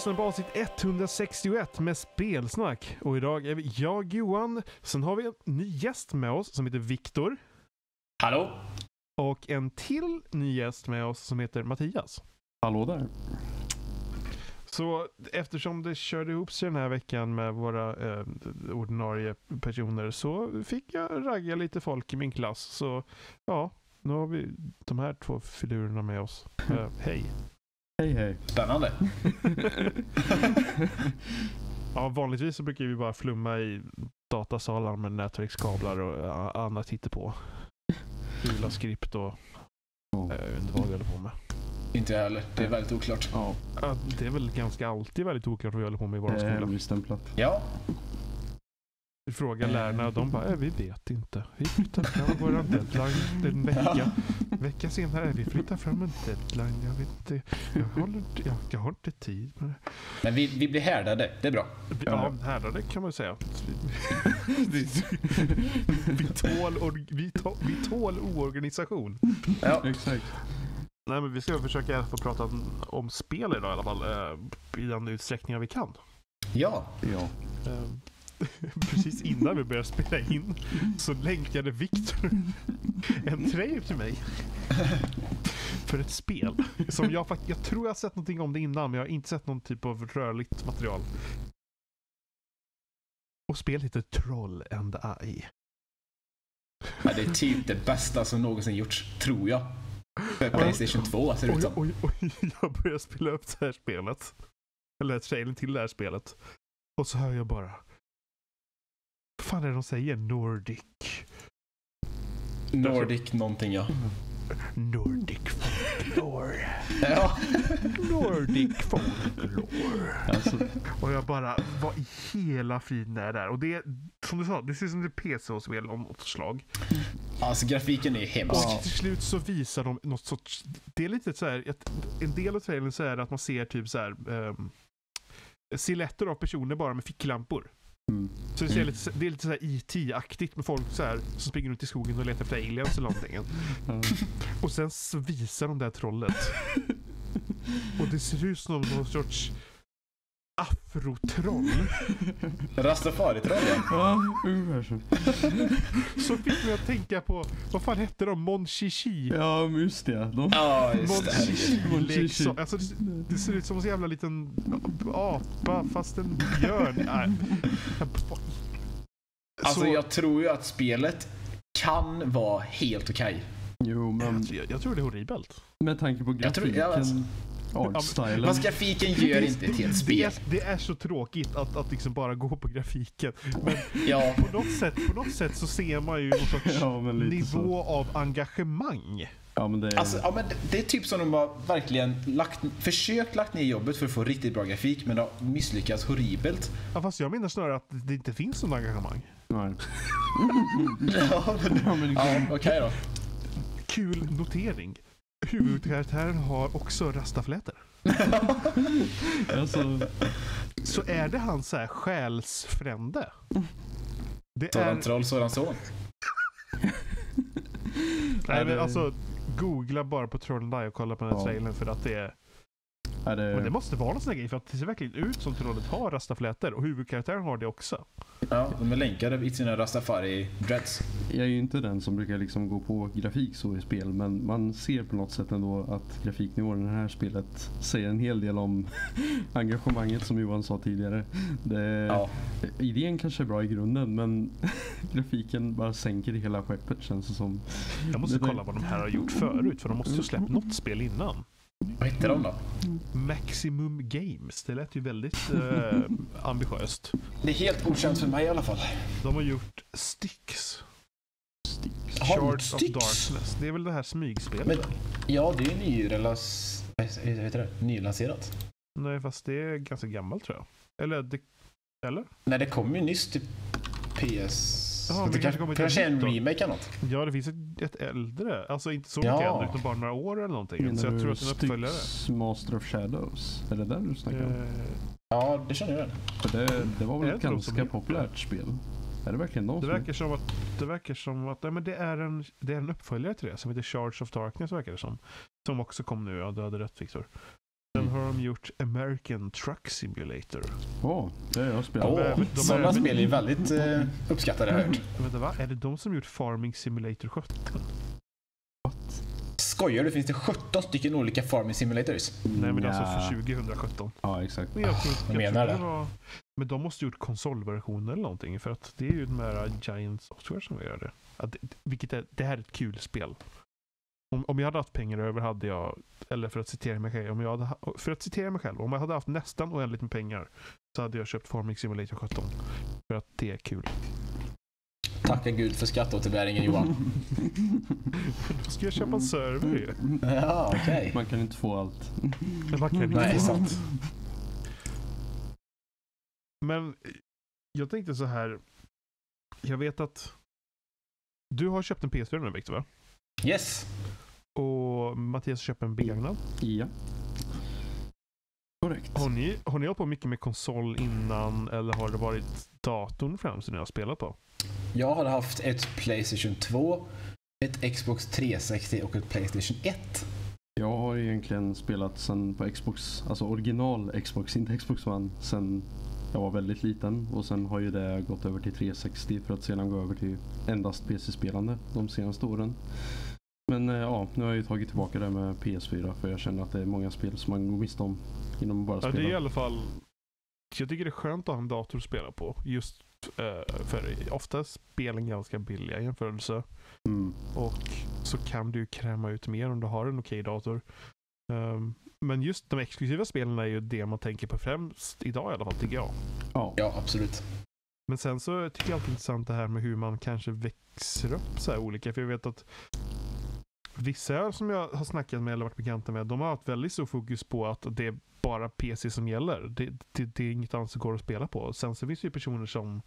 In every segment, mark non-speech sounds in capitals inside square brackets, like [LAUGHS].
lyssnar på avsnitt 161 med spelsnack. Och idag är vi jag, Johan. Sen har vi en ny gäst med oss som heter Viktor. Hallå? Och en till ny gäst med oss som heter Mattias. Hallå där. Så eftersom det körde ihop sig den här veckan med våra eh, ordinarie personer så fick jag ragga lite folk i min klass. Så ja, nu har vi de här två filurerna med oss. [LAUGHS] Eh, hej! Hej hej. Spännande. [LAUGHS] Ja, vanligtvis så brukar vi bara flumma i datasalar med nätverkskablar och annat hittepå. Fula skript och eh, jag vet inte vad vi håller på med. Inte jag heller. Det är väldigt oklart. Ja, Det är väl ganska alltid väldigt oklart vad vi håller på med i vår det är skola. hemligstämplat. Ja, Vi frågar lärarna och de bara, "Eh, vi vet inte. Vi flyttar fram [LAUGHS] vår deadline en vecka. Vecka senare, "Eh, vi flyttar fram en deadline. Jag vet inte. Jag, håller, jag, jag har inte tid med det. men vi, vi blir härdade. Det är bra. Ja, härdade kan man säga. Vi, [LAUGHS] vi, tål, or- vi, tål, vi tål oorganisation. Ja. Exakt. Nej, men vi ska försöka få prata om, om spel idag i alla fall. Eh, I den utsträckning vi kan. Ja. Ja. Eh, [LAUGHS] precis innan vi började spela in så länkade Viktor en trailer till mig. För ett spel. Som jag, jag tror jag har sett någonting om det innan men jag har inte sett någon typ av rörligt material. Och spelet heter Troll and I. ja. Det är typ det bästa som någonsin gjorts, tror jag. För Playstation 2 ser det ut Oj, som. oj, oj, [LAUGHS] jag börjar spela upp det här spelet. Eller trailern till det här spelet. Och så hör jag bara. Fan är det de säger? Nordic. Nordic någonting ja. Nordic folklore. [LAUGHS] Ja. Nordic folklore. Alltså, Och jag bara, vad i hela friden är det här? Och det är, som du sa, det ser ut som ett PC-spel av något slag. Alltså grafiken är hemsk. Och till slut så visar de något sorts, det är lite så här, en del av trailern så är det att man ser typ så här um, silhuetter av personer bara med ficklampor. Mm. Så det, ser lite, det är lite så här IT-aktigt med folk så här, som springer runt i skogen och letar efter aliens eller någonting. Ja. Och sen visar de det här trollet. Och det ser ut som någon sorts afrotroll. [LAUGHS] Rastafari-troll ja. Ungefär så. [LAUGHS] Så fick mig att tänka på, vad fan hette de? Mon Chichi? Ja, just det. De... Ja, Mon just. Chichi Mon Chichi. liksom. Alltså, det, det ser ut som en jävla liten apa fast en björn. Nej. Alltså Så- jag tror ju att spelet kan vara helt okej. Jo, men jag, jag tror det är horribelt. med tanke på Jag tror- grafiken, artstylen. Fast grafiken gör inte ett helt Det spel. är, det är så tråkigt att, att liksom bara gå på grafiken. Men Ja. på något sätt, på något sätt så ser man ju någon sorts [LAUGHS] Ja, men nivå så. av engagemang. Ja, men det är... Alltså, ja, men det, det är typ som de har verkligen lagt, försökt lagt ner jobbet för att få riktigt bra grafik men har misslyckats horribelt. Ja, fast jag menar snarare att det inte finns någon engagemang. Nej. [LAUGHS] Ja, Ja, men ja okej då. Kul notering. Huvudkaraktären har också rastaflätor. [LAUGHS] alltså, Så är det hans så här själsfrände? Det är... Sådan troll, sådan son. Nej, men alltså, googla bara på Troll och kolla på den här trailern för att det är... är det... Men det måste vara någon sån grej för att det ser verkligen ut som trollet har rastaflätor och huvudkaraktären har det också. Ja, de är länkade i sina Rastafari-dreads. Jag är ju inte den som brukar liksom gå på grafik så i spel men man ser på något sätt ändå att grafiknivån i det här spelet säger en hel del om [LAUGHS] engagemanget som Johan sa tidigare. Det, Ja. Idén kanske är bra i grunden men [LAUGHS] grafiken bara sänker hela skeppet känns det som. Jag måste Det kolla vad de här har gjort förut för de måste ju ha släppt något spel innan. Vad hette de då? Maximum Games. Det lät ju väldigt eh, [LAUGHS] ambitiöst. Det är helt okänt för mig i alla fall. De har gjort. Har de Shards of? Darkness. Det är väl det här smygspelet? Men, ja, det är nyrelas... Heter det? Nylanserat. Nej, fast det är ganska gammalt tror jag. Eller? Det, eller? Nej, det kom ju nyss till PS... Jaha, det det kanske kommer kanske en remake eller något. Ja, det finns ett, ett äldre. Alltså inte så Ja. mycket äldre, utan bara några år eller någonting. Så jag tror att det är en uppföljare. Master of Shadows? Är det där du snackar om? Eh, Ja, det känner jag. För det, det var väl ett ganska populärt spel? Är det verkligen de Det som verkar som att det verkar som att nej, men det, är en, det är en uppföljare till det som heter Charge of Darkness verkar det som. Som också kom nu, ja du hade rätt Viktor. Sen har de gjort American Truck Simulator. Ja, det har jag spelat. Åh, de är sådana även- spel är väldigt eh, uppskattade har jag hört. Vänta, va? Är det de som gjort Farming Simulator 17? Skojar du? Finns det 17 stycken olika farming simulators? Nej, men alltså för 2017. Ja, exakt. Men jag tror, jag jag menar det. Var, men de måste gjort konsolversioner eller någonting. För att det är ju de här Giant Software som gör det. Att, det- vilket är, det här är ett kul spel. Om, om jag hade haft pengar över hade jag, eller för att citera mig själv, om jag hade, ha- för att citera mig själv, om jag hade haft nästan oändligt med pengar så hade jag köpt Farming Simulator 17. För att det är kul. Tacka gud för skatteåterbäringen Johan. Då [LAUGHS] ska jag köpa en server ju. Ja, okej. Man kan inte få allt. Men vad kan jag Nej, inte få? sant. Men jag tänkte så här. Jag vet att du har köpt en PS4 nu Victor va? Yes. Och Mattias köper en begagnad. Ja. Korrekt. Har ni, har ni hållit på mycket med konsol innan eller har det varit datorn främst som ni har spelat på? Jag har haft ett Playstation 2, ett Xbox 360 och ett Playstation 1. Jag har egentligen spelat sen på Xbox, alltså original Xbox, inte Xbox One, sen jag var väldigt liten och sen har ju det gått över till 360 för att sedan gå över till endast PC-spelande de senaste åren. Men eh, ja, nu har jag ju tagit tillbaka det med PS4 för jag känner att det är många spel som man går miste om genom att bara Ja, spela. det är i alla fall... Jag tycker det är skönt att ha en dator att spela på. Just eh, för ofta är spelen ganska billiga i jämförelse. Mm. Och så kan du kräma ut mer om du har en okej dator. Ehm, men just de exklusiva spelen är ju det man tänker på främst idag i alla fall tycker jag. Ja. Ja, absolut. Men sen så tycker jag alltid intressant det här med hur man kanske växer upp så här olika. För jag vet att vissa som jag har snackat med eller varit bekanta med, de har haft väldigt stor fokus på att det är bara PC som gäller. Det, det, det är inget annat som går att spela på. Sen så finns det ju personer som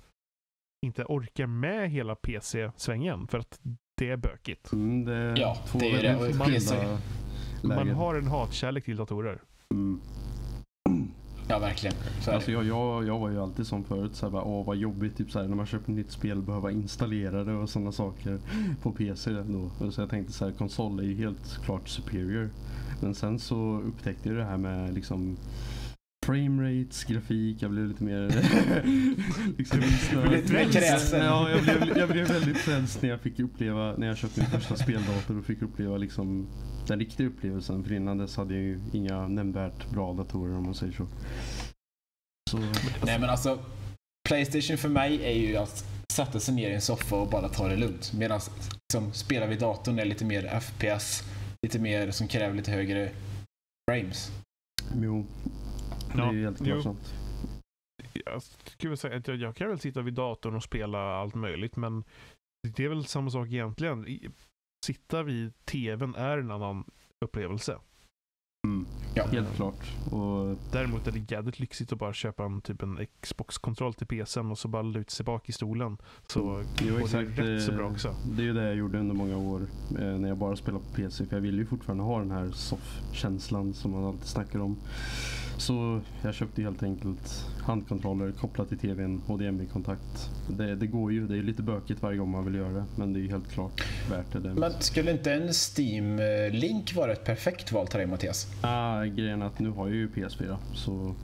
inte orkar med hela PC-svängen för att det är bökigt. Mm, det är Ja, två det är det. Man läger. har en hatkärlek till datorer. Mm. Ja, verkligen. Alltså jag, jag, jag var ju alltid som förut, så här, bara, åh vad jobbigt typ, så här, när man köper ett nytt spel behöva installera det och sådana saker på PC. Då. Så jag tänkte så här, konsol är ju helt klart superior. Men sen så upptäckte jag det här med liksom framerates, grafik, jag blev lite mer [LAUGHS] liksom, blev lite mer kräsen. Ja, jag blev, jag blev väldigt frälst när jag fick uppleva, när jag köpte min första speldator och fick uppleva liksom den riktiga upplevelsen. För innan dess hade jag ju inga nämnvärt bra datorer om man säger så. Så Nej, men alltså. Playstation för mig är ju att sätta sig ner i en soffa och bara ta det lugnt. Medan liksom, spela vid datorn är lite mer FPS, lite mer som kräver lite högre frames. jo, det Ja, är ju helt jo. klart. Jag skulle säga att jag, jag kan väl sitta vid datorn och spela allt möjligt men det är väl samma sak egentligen. Sitta vid tvn är en annan upplevelse. Mm, Ja. helt klart. Och Däremot är det jävligt lyxigt att bara köpa en, typ en Xbox-kontroll till PCn och så bara luta sig bak i stolen. Så Jo, går exakt. det rätt så eh, bra också. Det är ju det jag gjorde under många år eh, när jag bara spelade på PC. För jag ville ju fortfarande ha den här soff-känslan som man alltid snackar om. Så jag köpte helt enkelt handkontroller kopplat till tvn, HDMI-kontakt. Det, det går ju, det är lite bökigt varje gång man vill göra det. Men det är ju helt klart värt det. Men skulle inte en Steam-link vara ett perfekt val till dig Mattias? Ah, grejen är att nu har jag ju PS4 så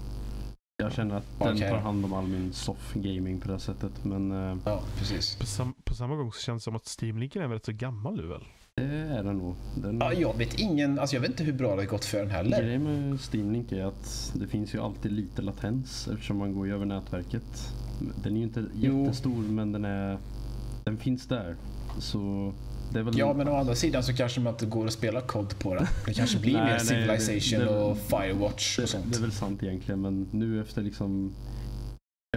jag känner att den Okej tar hand om all min soff-gaming på det sättet. Men eh, Ja, precis. På, sam, på samma gång så känns det som att Steam-linken är rätt så gammal nu väl? Det är den nog. Den, Ja, jag vet ingen, alltså jag vet inte hur bra det har gått för den heller. Grejen med Steam Link är att det finns ju alltid lite latens eftersom man går ju över nätverket. Den är ju inte Jo. jättestor men den är den finns där. Så det är väl Ja, men å andra sidan så kanske man inte går att spela COD på den. Det kanske blir Nej, mer nej, Civilization det- det- och Firewatch det, och sånt. det är väl sant egentligen men nu efter liksom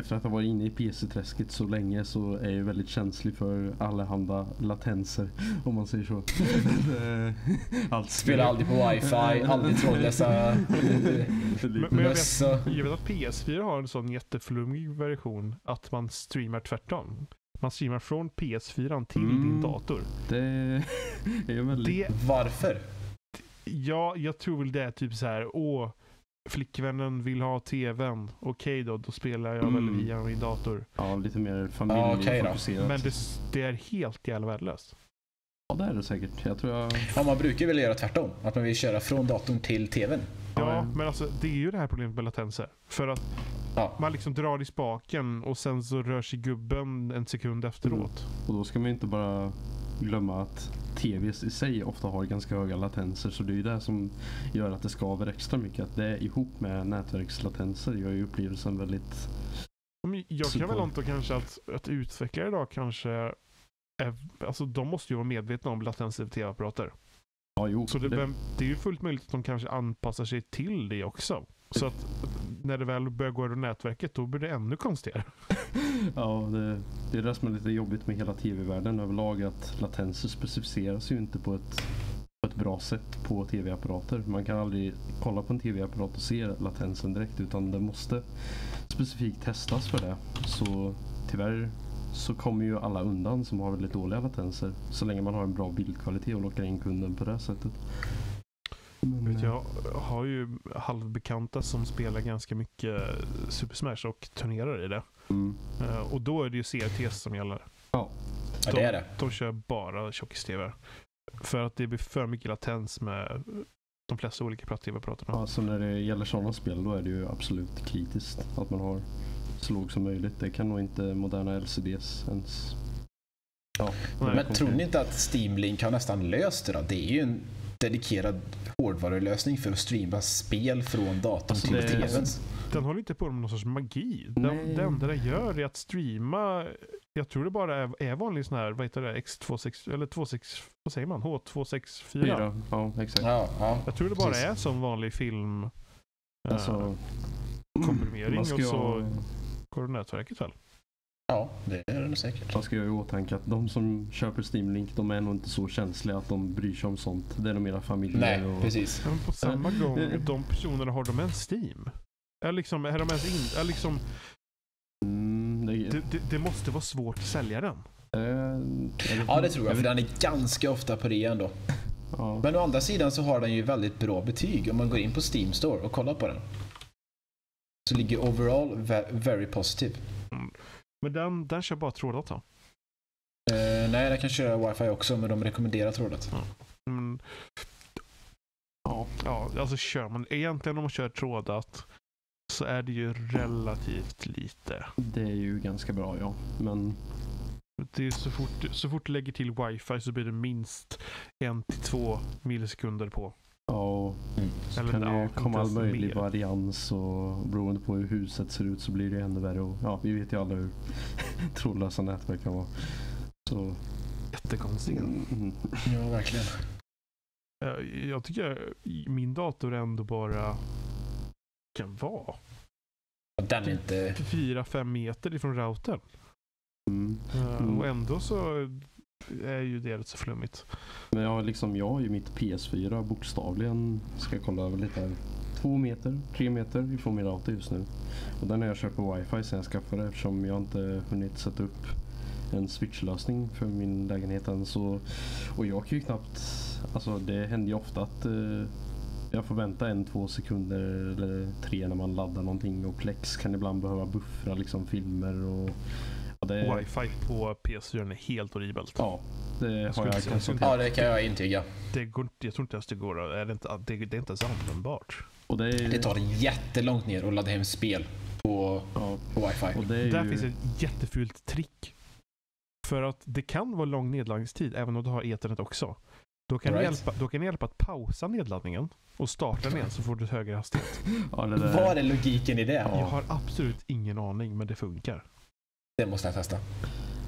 efter att ha varit inne i PC-träsket så länge så är jag väldigt känslig för allehanda latenser [LAUGHS] om man säger så. Det- Allt Spelar aldrig på wifi, aldrig trådlösa [LAUGHS] Men, men jag, vet, jag vet att PS4 har en sån jätteflummig version att man streamar tvärtom. Man streamar från PS4 till Mm. din dator. Det [LAUGHS] är väldigt... Det, Varför? ja, jag tror väl det är typ så här, åh, flickvännen vill ha tvn. Okej då, då spelar jag Mm. väl via min dator. Ja, lite mer familjefokuserat. Men det, det är helt jävla värdelöst. Ja, det är det säkert. Jag tror jag... Ja, man brukar väl göra tvärtom. Att man vill köra från datorn till tvn. Ja, men alltså det är ju det här problemet med latenser. För att Ja. man liksom drar i spaken och sen så rör sig gubben en sekund efteråt. Och då ska man inte bara glömma att TVs i sig ofta har ganska höga latenser. Så det är ju det som gör att det skaver extra mycket. Att det ihop med nätverkslatenser gör ju upplevelsen väldigt... Jag kan väl anta kanske att, att utvecklare idag kanske är, alltså de måste ju vara medvetna om latenser i tv-apparater. Ja, jo. Så det, det- det är ju fullt möjligt att de kanske anpassar sig till det också. Så att när det väl börjar gå över nätverket då blir det ännu konstigare. [LAUGHS] Ja, det, det är det som är lite jobbigt med hela tv-världen överlag. Att latenser specificeras ju inte på ett, på ett bra sätt på tv-apparater. Man kan aldrig kolla på en tv-apparat och se latensen direkt utan det måste specifikt testas för det. Så tyvärr så kommer ju alla undan som har väldigt dåliga latenser. Så länge man har en bra bildkvalitet och lockar in kunden på det sättet. Men, Vet eh, Jag har ju halvbekanta som spelar ganska mycket Super Smash och turnerar i det. Mm, Eh, Och då är det ju CRTs som gäller. Ja, det är det. De kör bara tjockis-tv. För att det blir för mycket latens med de flesta olika platt-tv-apparaterna. Ja, så när det gäller sådana spel då är det ju absolut kritiskt att man har så låg som möjligt. Det kan nog inte moderna LCDs ens. Ja, Nej, Men tror ni inte att Steam Link har nästan löst det då? Det är ju en dedikerad hårdvarulösning för att streama spel från datorn Alltså, till tvn. Den håller inte på med någon sorts magi. Den, Nej. det enda den gör är att streama, jag tror det bara är, är vanlig sån här, vad heter det, X26, eller 26, vad säger man, H264? fyra. Ja, exakt. Ja, ja. Jag tror det bara Precis. är som vanlig film. eh, Alltså, komprimering man ska och så- går det nätverket väl? Ja, det är det nog säkert. Man ska ju ha i åtanke att de som köper Steam Link de är nog inte så känsliga att de bryr sig om sånt. Det är nog mera familjer Nej, och... precis. Men på samma gång, eh. de personerna har de ens Steam? Är, liksom, är de ens in, är liksom, Mm, det, det, det, det måste vara svårt att sälja den. eh, Ja, det tror jag, för den är ganska ofta på det ändå. Ja. Men å andra sidan så har den ju väldigt bra betyg om man går in på Steam Store och kollar på den. Så ligger overall ve- very positive. Men den, den kör bara trådata. Eh, nej, den kan köra wifi också, men de rekommenderar trådat. Mm. Ja, ja, alltså kör man, egentligen om man kör trådat så är det ju relativt lite. Det är ju ganska bra ja. Men Det är så, fort, så fort du lägger till wifi så blir det minst en till två millisekunder på. Ja, och så Eller, kan det komma all möjlig mer. varians och beroende på hur huset ser ut så blir det ännu värre. Och, ja, vi vet ju alla hur [LAUGHS] trådlösa nätverk kan vara. Så, Jättekonstigt. mm, Ja, verkligen. Eh, Jag tycker min dator ändå bara kan vara Den är inte... 4-5 meter ifrån routern. mm. Eh, Mm. Och ändå så är ju det rätt så flummigt. Men jag, har liksom, jag har ju mitt PS4 bokstavligen, ska jag kolla över lite här, två meter, tre meter ifrån min router just nu. Och den har jag kört på wifi sen jag skaffade eftersom jag inte hunnit sätta upp en switchlösning för min lägenhet än. Så, och jag kan ju knappt, alltså det händer ju ofta att eh, jag får vänta en, två sekunder eller tre när man laddar någonting och Plex kan ibland behöva buffra liksom filmer och det, Wifi på PS4 är helt horribelt. Ja, det har jag konstaterat. Ja, det kan jag intyga. Det går, inte- jag tror inte ens det går. att- Är det, inte, det, det är inte ens användbart. Och det, är, Det tar jättelångt ner att ladda hem spel på, ja, på wifi. och det är Där ju, finns ett jättefult trick. För att det kan vara lång nedladdningstid även om du har ethernet också. Då kan, det Alright. hjälpa, då kan det hjälpa att pausa nedladdningen och starta den igen så får du högre hastighet. ja, det där, Vad är logiken i det? Jag har absolut ingen aning men det funkar. Det måste jag testa.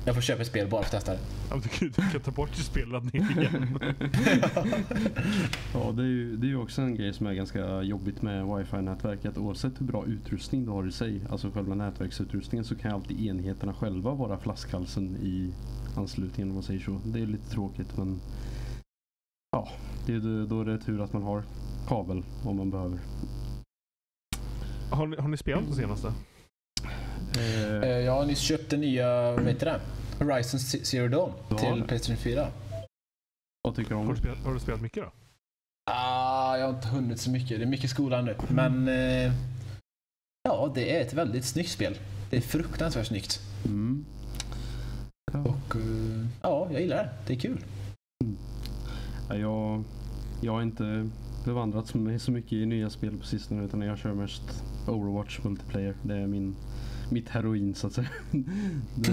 Jag får köpa ett spel bara för att testa det. Ja, Du kan, du kan ta bort spelladdningen igen. [LAUGHS] ja, det är ju det är ju också en grej som är ganska jobbigt med wifi-nätverket. Oavsett hur bra utrustning du har i sig, alltså själva nätverksutrustningen, så kan alltid enheterna själva vara flaskhalsen i anslutningen om man säger så. Det är lite tråkigt men ja, det är, då är det tur att man har kabel om man behöver. Har ni, har ni spelat det senaste? Eh, Eh, Jag har nyss köpt den nya, vad heter det? Horizon Zero Dawn Ja. till Playstation 4. vad tycker du om Har du det? spelat, har du spelat mycket då? Ah, jag har inte hunnit så mycket. Det är mycket skolan nu. Men eh, ja, det är ett väldigt snyggt spel. Det är fruktansvärt snyggt. Mm. Ja. Och eh, ja, jag gillar det. Det är kul. Ja, jag, jag har inte bevandrats mig så mycket i nya spel på sistone utan jag kör mest Overwatch multiplayer. Det är min, mitt heroin så att säga. [LAUGHS] det,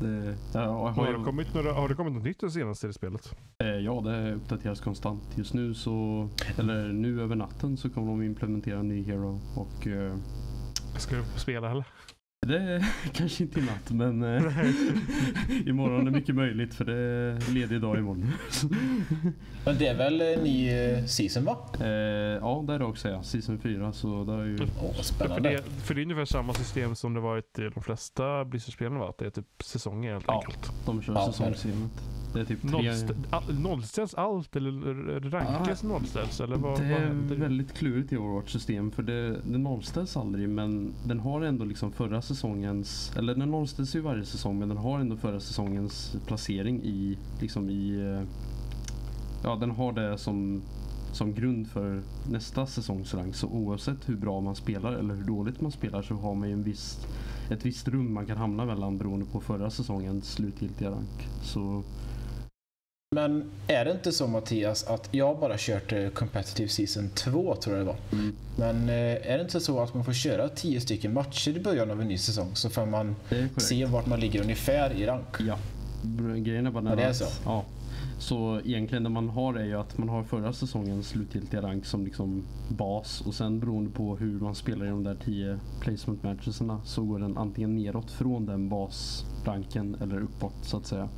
det, ja, har, det kommit några, har det kommit något nytt det senaste i spelet? eh, ja, det uppdateras konstant. Just nu så, eller nu över natten så kommer de implementera en ny hero och eh, Ska du spela eller? Det [LAUGHS] kanske inte i natt men eh, [LAUGHS] imorgon är mycket möjligt för det är ledig dag imorgon. [LAUGHS] Men det är väl en ny eh, season va? eh, ja, det är det också ja. Season 4 så det är ju För spännande. det, för det är ungefär samma system som det varit i de flesta Blizzard-spelen va? Att det är typ säsonger helt Ja. enkelt. de kör Ja, säsongssystemet. Det är typ tre... All, nollställs allt eller rankas nollställs? Eller vad, Det vad är väldigt klurigt i Overwatch system för det, det nollställs aldrig men den har ändå liksom förra säsongens, eller den nollställs ju varje säsong men den har ändå förra säsongens placering i, liksom i, eh, ja den har det som, som grund för nästa säsongs rank så oavsett hur bra man spelar eller hur dåligt man spelar så har man ju en viss, ett visst rum man kan hamna mellan beroende på förra säsongens slutgiltiga rank. Så Men är det inte så Mattias att jag bara kört Competitive Season 2 tror jag det var. Men eh, är det inte så att man får köra 10 stycken matcher i början av en ny säsong så får man se vart man ligger ungefär i rank? Ja. Grejen är bara Ja, det är så. Ja. Så egentligen det man har är ju att man har förra säsongens slutgiltiga rank som liksom bas och sen beroende på hur man spelar i de där 10 placement matcheserna så går den antingen neråt från den basranken eller uppåt så att säga.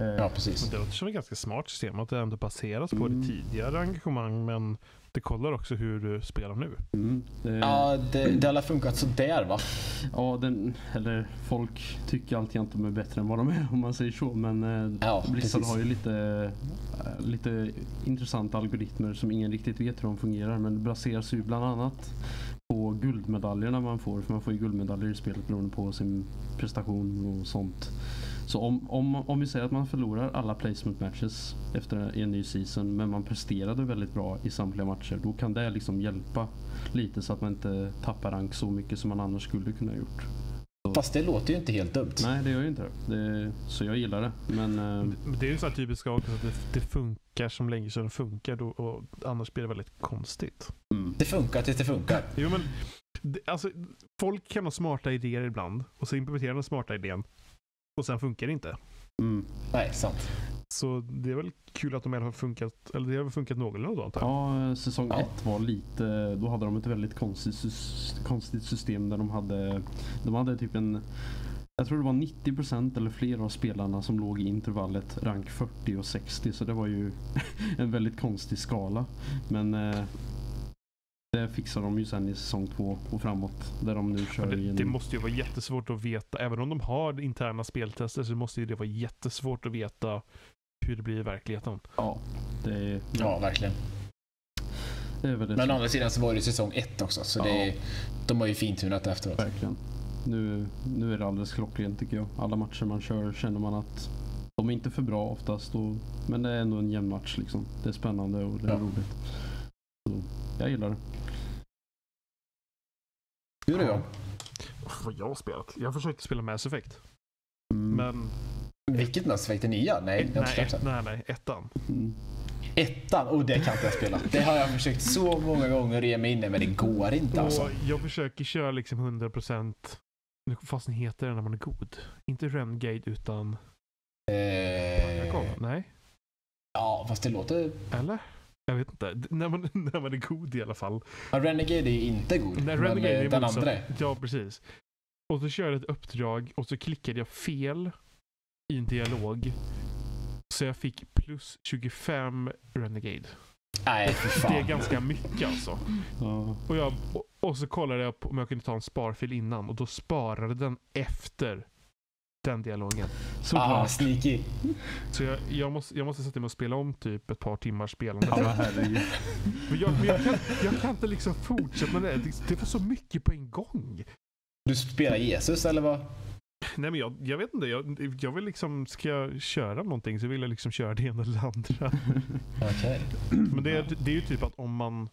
Eh, Ja, precis. Men det låter som ett ganska smart system att det ändå baseras på Mm. det tidigare engagemang men det kollar också hur du spelar nu. Mm, det, Ja, det, det har funkat sådär va? ja, den, eller folk tycker alltid att de är bättre än vad de är [LAUGHS] om man säger så. Men eh, Ja, Blizzard precis. har ju lite, eh, lite intressanta algoritmer som ingen riktigt vet hur de fungerar. Men det baseras ju bland annat på guldmedaljerna man får. För man får ju guldmedaljer i spelet beroende på sin prestation och sånt. Så om, om, om vi säger att man förlorar alla placement matches efter en ny season men man presterade väldigt bra i samtliga matcher. Då kan det liksom hjälpa lite så att man inte tappar rank så mycket som man annars skulle kunna ha gjort. Fast det låter ju inte helt dumt. Nej, det gör ju inte det. det så jag gillar det. Men eh, Men Det är ju så här typiskt också att det, det funkar som länge sedan det funkar då, och annars blir det väldigt konstigt. mm, Det funkar tills det funkar. Jo, men, det, alltså, folk kan ha smarta idéer ibland och så implementerar den smarta idén och sen funkar det inte. mm. Nej, sant. Så det är väl kul att de har funkat, eller det har väl funkat någorlunda antar jag. Ja, säsong Ja. ett var lite, då hade de ett väldigt konstigt system där de hade, de hade typ en, jag tror det var 90% eller fler av spelarna som låg i intervallet rank 40 och 60 så det var ju [LAUGHS] en väldigt konstig skala. Men eh, det fixar de ju sen i säsong två och framåt där de nu kör det, det måste ju vara jättesvårt att veta, även om de har interna speltester så måste ju det vara jättesvårt att veta hur det blir i verkligheten. Ja, det är, Ja, verkligen. det är väldigt Men å andra sidan så var det ju säsong ett också, så det, Ja. de har ju fintunat efteråt. Verkligen. Nu, nu är det alldeles klockrent tycker jag. Alla matcher man kör känner man att de är inte för bra oftast. Och, men det är ändå en jämn match liksom. Det är spännande och det är Ja. roligt. Så, jag gillar det. Du då John? Vad jag har spelat? Jag försökte spela Mass Effect. Mm. Men Vilket Mass Effect? Det nya? Nej, inte nej, det. nej, nej, ettan. Mm. Ettan? Oh, det kan inte jag spela. Det har jag försökt så många gånger att ge mig in i, men det går inte alltså. Och jag försöker köra liksom 100% nu vad fasen heter det när man är god? Inte Renegade utan? Eh, Nej, ja, fast det låter... eller? Jag vet inte. När man, [LAUGHS] när man är god i alla fall. Ja, Renegade är inte god, Nej, men Renegade eh, är den andra. Ja, precis. Och så körde jag ett uppdrag och så klickade jag fel i en dialog. Så jag fick plus 25 Renegade. Nej, för Det är fan. ganska mycket alltså. Ja. Och, jag, och, och så kollade jag på om jag kunde ta en sparfil innan och då sparade den efter den dialogen. Ah, Såklart. sneaky. Så jag, jag, måste, jag måste sätta mig och spela om typ ett par timmars spelande. Ja, men jag, men jag, kan, jag kan inte liksom fortsätta med det. Det, det var så mycket på en gång. Du spelar Jesus eller vad? Nej men jag, jag vet inte. Jag, jag vill liksom, ska jag köra någonting så vill jag liksom köra det ena eller det andra. [LAUGHS] Okej. Men det, är- det är ju typ att om man,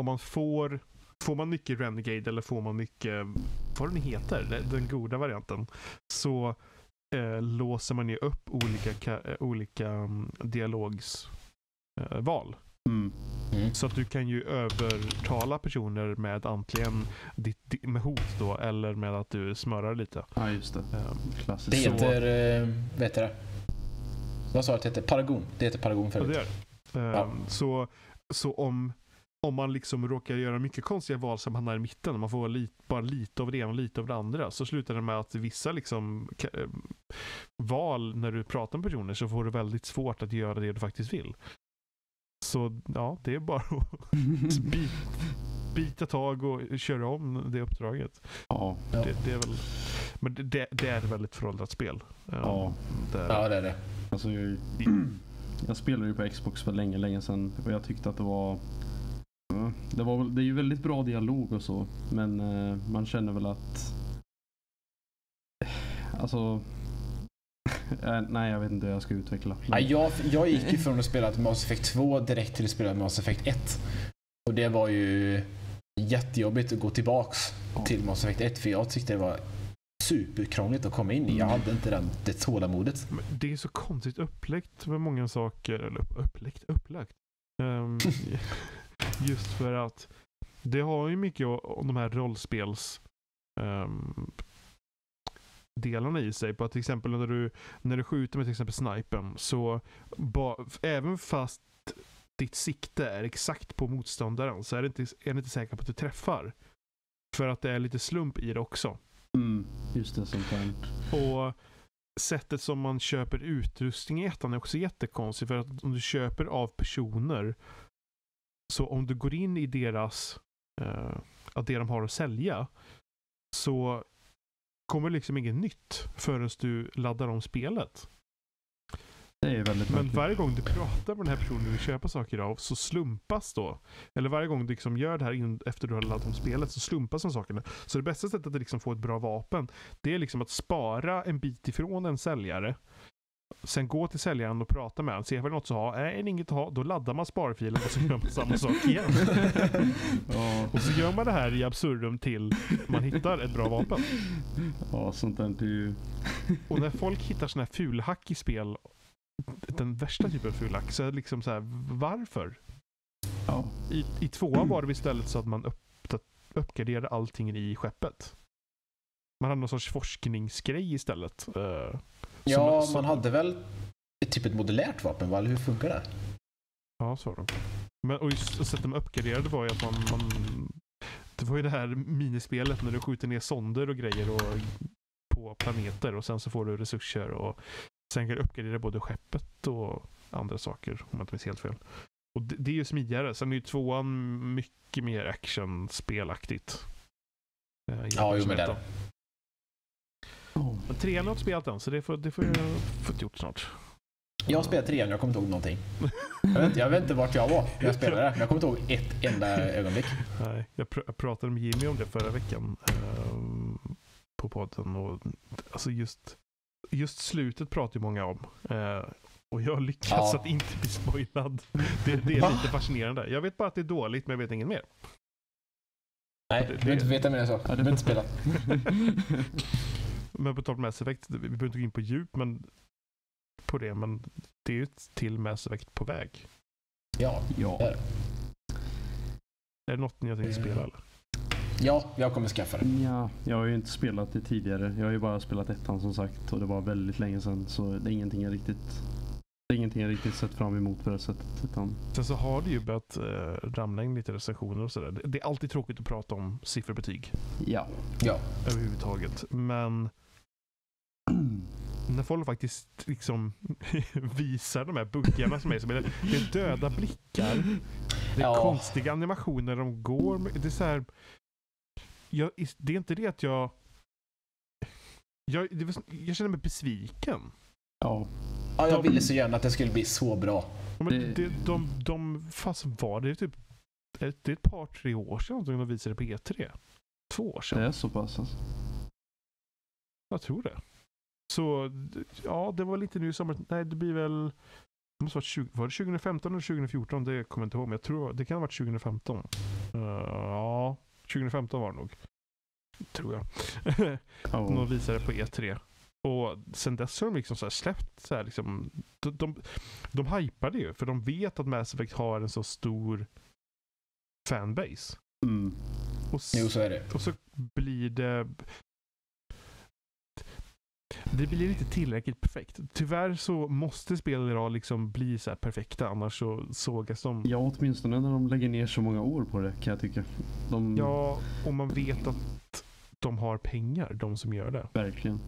om man får, får man mycket Renegade eller får man mycket, vad den heter, den, goda varianten, så eh, låser man ju upp olika, ka- eh, olika um, dialogsval. Eh. Mm. Mm. Så att du kan ju övertala personer med antingen ditt, di- med hot då eller med att du smörar lite. Ja, just det. Ehm, Klassiskt. Det Så- heter, eh, vad heter det? Vad sa du att det heter? Paragon. Det heter Paragon Ja, förut. det är det. Ehm, Ja. Så, så om, om man liksom råkar göra mycket konstiga val som hamnar i mitten, man får bara lite av det ena och lite av det andra, så slutar det med att vissa liksom, eh, val när du pratar med personer så får du väldigt svårt att göra det du faktiskt vill. Så ja, det är bara att [LAUGHS] bit, bita tag och köra om det uppdraget. ja. Det, det är väl, men det- det, är ett väldigt föråldrat spel. Ja. där, Ja, det är det. alltså jag, jag spelade ju på Xbox för länge, länge sedan och jag tyckte att det var ja, det, var väl- det är ju väldigt bra dialog och så, men eh, man känner väl att alltså [LAUGHS] eh, nej, jag vet inte hur jag ska utveckla. Ja, jag, jag gick ju [LAUGHS] från att spela Mass Effect 2 direkt till att spela Mass Effect 1. Och det var ju jättejobbigt att gå tillbaks Ja. till Mass Effect 1 för jag tyckte det var superkrångligt att komma in i. Jag hade inte den, det tålamodet. Men det är så konstigt uppläggt med många saker. Eller upp- uppläggt? Upplagt. Ehm, [LAUGHS] just för att det har ju mycket om de här rollspels ehm, delarna i sig. På att till exempel när du, när du skjuter med till exempel snipen så ba, även fast ditt sikte är exakt på motståndaren så är det inte, är det inte säkert på att du träffar. För att det är lite slump i det också. Mm, just det, sånt där. Och sättet som man köper utrustning i ettan är också jättekonstigt. För att om du köper av personer, så om du går in i deras, eh, att det de har att sälja, så kommer det liksom inget nytt förrän du laddar om spelet. Men märkligt. varje gång du pratar med den här personen du vill köpa saker av så slumpas då. Eller varje gång du liksom gör det här in, efter du har laddat om spelet så slumpas de sakerna. Så det bästa sättet att liksom få ett bra vapen det är liksom att spara en bit ifrån en säljare. Sen gå till säljaren och prata med honom. Se vad det är något att ha. Är det inget att ha, då laddar man sparfilen och så gör man samma sak igen. [LAUGHS] ja, Och så gör man det här i absurdum till man hittar ett bra vapen. ja, sånt där är ju... Och när folk hittar sådana här fulhack i spel, den värsta typen av fulhack, så är det liksom så här, varför? Ja, I, i tvåan var det istället så att man upp, uppgraderade allting i skeppet. Man hade någon sorts forskningsgrej istället. eh, Ja, som- man hade väl typ ett modulärt vapen, va? eller hur funkar det? Ja, så var det. Men, och just sättet de uppgraderade var ju att man, man... Det var ju det här minispelet när du skjuter ner sonder och grejer och, på planeter och sen så får du resurser och sen kan du uppgradera både skeppet och andra saker om jag inte minns helt fel. Och det, det är ju smidigare. Sen är ju tvåan mycket mer actionspelaktigt. Eh, jämfört Ja, jo, men med det är ettan. det. Ja. Men trean har jag inte spelat än så det får, det får jag få gjort snart. Jag har spelat trean, jag kommer inte ihåg någonting. Jag vet, inte- jag vet inte vart jag var när jag spelade det, men jag kommer inte ihåg ett enda ögonblick. Nej, jag, pr- jag pratade med Jimmy om det förra veckan ehm, på podden. Och, alltså just, just slutet pratar ju många om. Eh, och jag lyckas Ja. att inte bli spoilad. Det, det är Va? lite fascinerande. Jag vet bara att det är dåligt, men jag vet inget mer. Nej, Det- du behöver inte veta mer än så. Du det behöver inte spela. [LAUGHS] Men på tal om Mass Effect, vi behöver inte gå in på djup men, på det, men det är ju ett till Mass Effect på väg. Ja, ja. det är det. Är det något ni har tänkt Eh. spela eller? Ja, jag kommer skaffa det. Ja, jag har ju inte spelat det tidigare. Jag har ju bara spelat ettan som sagt och det var väldigt länge sedan så det är ingenting jag riktigt det är ingenting jag riktigt sett fram emot på det sättet. Utan, Sen så har det ju börjat eh, ramla in lite recensioner och sådär. Det, det är alltid tråkigt att prata om sifferbetyg ja. Ja, överhuvudtaget. Men när folk faktiskt liksom [LAUGHS] visar de här buggarna som är, som är det är döda blickar. Det är Ja. konstiga animationer de går med. Det är så här, jag, det är inte det att jag jag, det var, jag känner mig besviken. Ja. ja jag De- ville så gärna att det skulle bli så bra. Men Det- det, de, de, fast var det typ ett, det är ett par, tre år sedan de visade på E3? Två år Det sedan? är så pass alltså. Jag tror det. Så ja, det var väl inte nu i sommar. Nej, det blir väl det måste vara 20, var det 2015 eller 2014? Det kommer jag inte ihåg, men jag tror det kan ha varit 2015. Uh, ja, 2015 var det nog. Tror jag. [LAUGHS] Ja. De visade på E3. Och sen dess har de liksom så här släppt så här liksom de, de, de hypar det ju, för de vet att Mass Effect har en så stor fanbase. Mm. Och, Jo, så är det. och så blir det... Det blir inte tillräckligt perfekt. Tyvärr så måste spel idag liksom bli så här perfekta, annars så sågas de. Ja, åtminstone när de lägger ner så många år på det kan jag tycka. De, Ja, och man vet att de har pengar, de som gör det. Verkligen.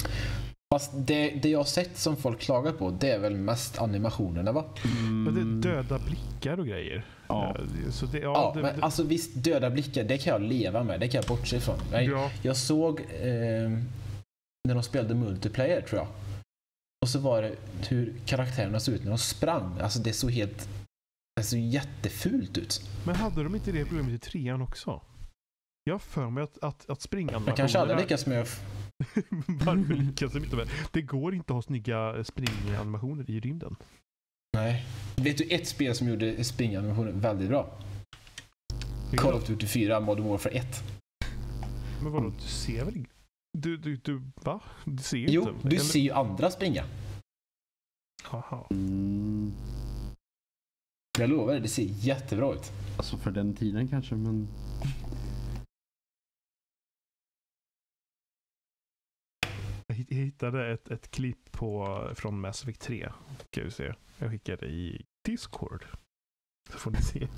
Fast det, det jag har sett som folk klagar på, det är väl mest animationerna va? Men det Mm, är döda blickar och grejer. Ja. Eh, Så det, ja, Ja, det, men det, alltså visst, döda blickar, det kan jag leva med. Det kan jag bortse ifrån. Jag, ja, jag såg eh, när de spelade multiplayer tror jag. Och så var det hur karaktärerna såg ut när de sprang. Alltså det såg helt... Det såg jättefult ut. men hade de inte det problemet i trean också? Jag har för mig att, att, att springa Man kanske aldrig lyckas med. [LAUGHS] Varför lyckas de inte med? Det går inte att ha snygga springanimationer i rymden. Nej. Vet du ett spel som gjorde springanimationen väldigt bra? Call of Duty 4 Modern Warfare 1. Men vadå, du ser väl ing- Du, du, du, va? Du ser ju Jo, inte? du Eller- ser ju andra springa. Haha. Mm, Jag lovar det ser jättebra ut. alltså för den tiden kanske, men Jag hitt- jag hittade ett, ett klipp på, från Mass Effect 3. Ska vi se. Jag skickade i Discord. Så får ni se. [LAUGHS]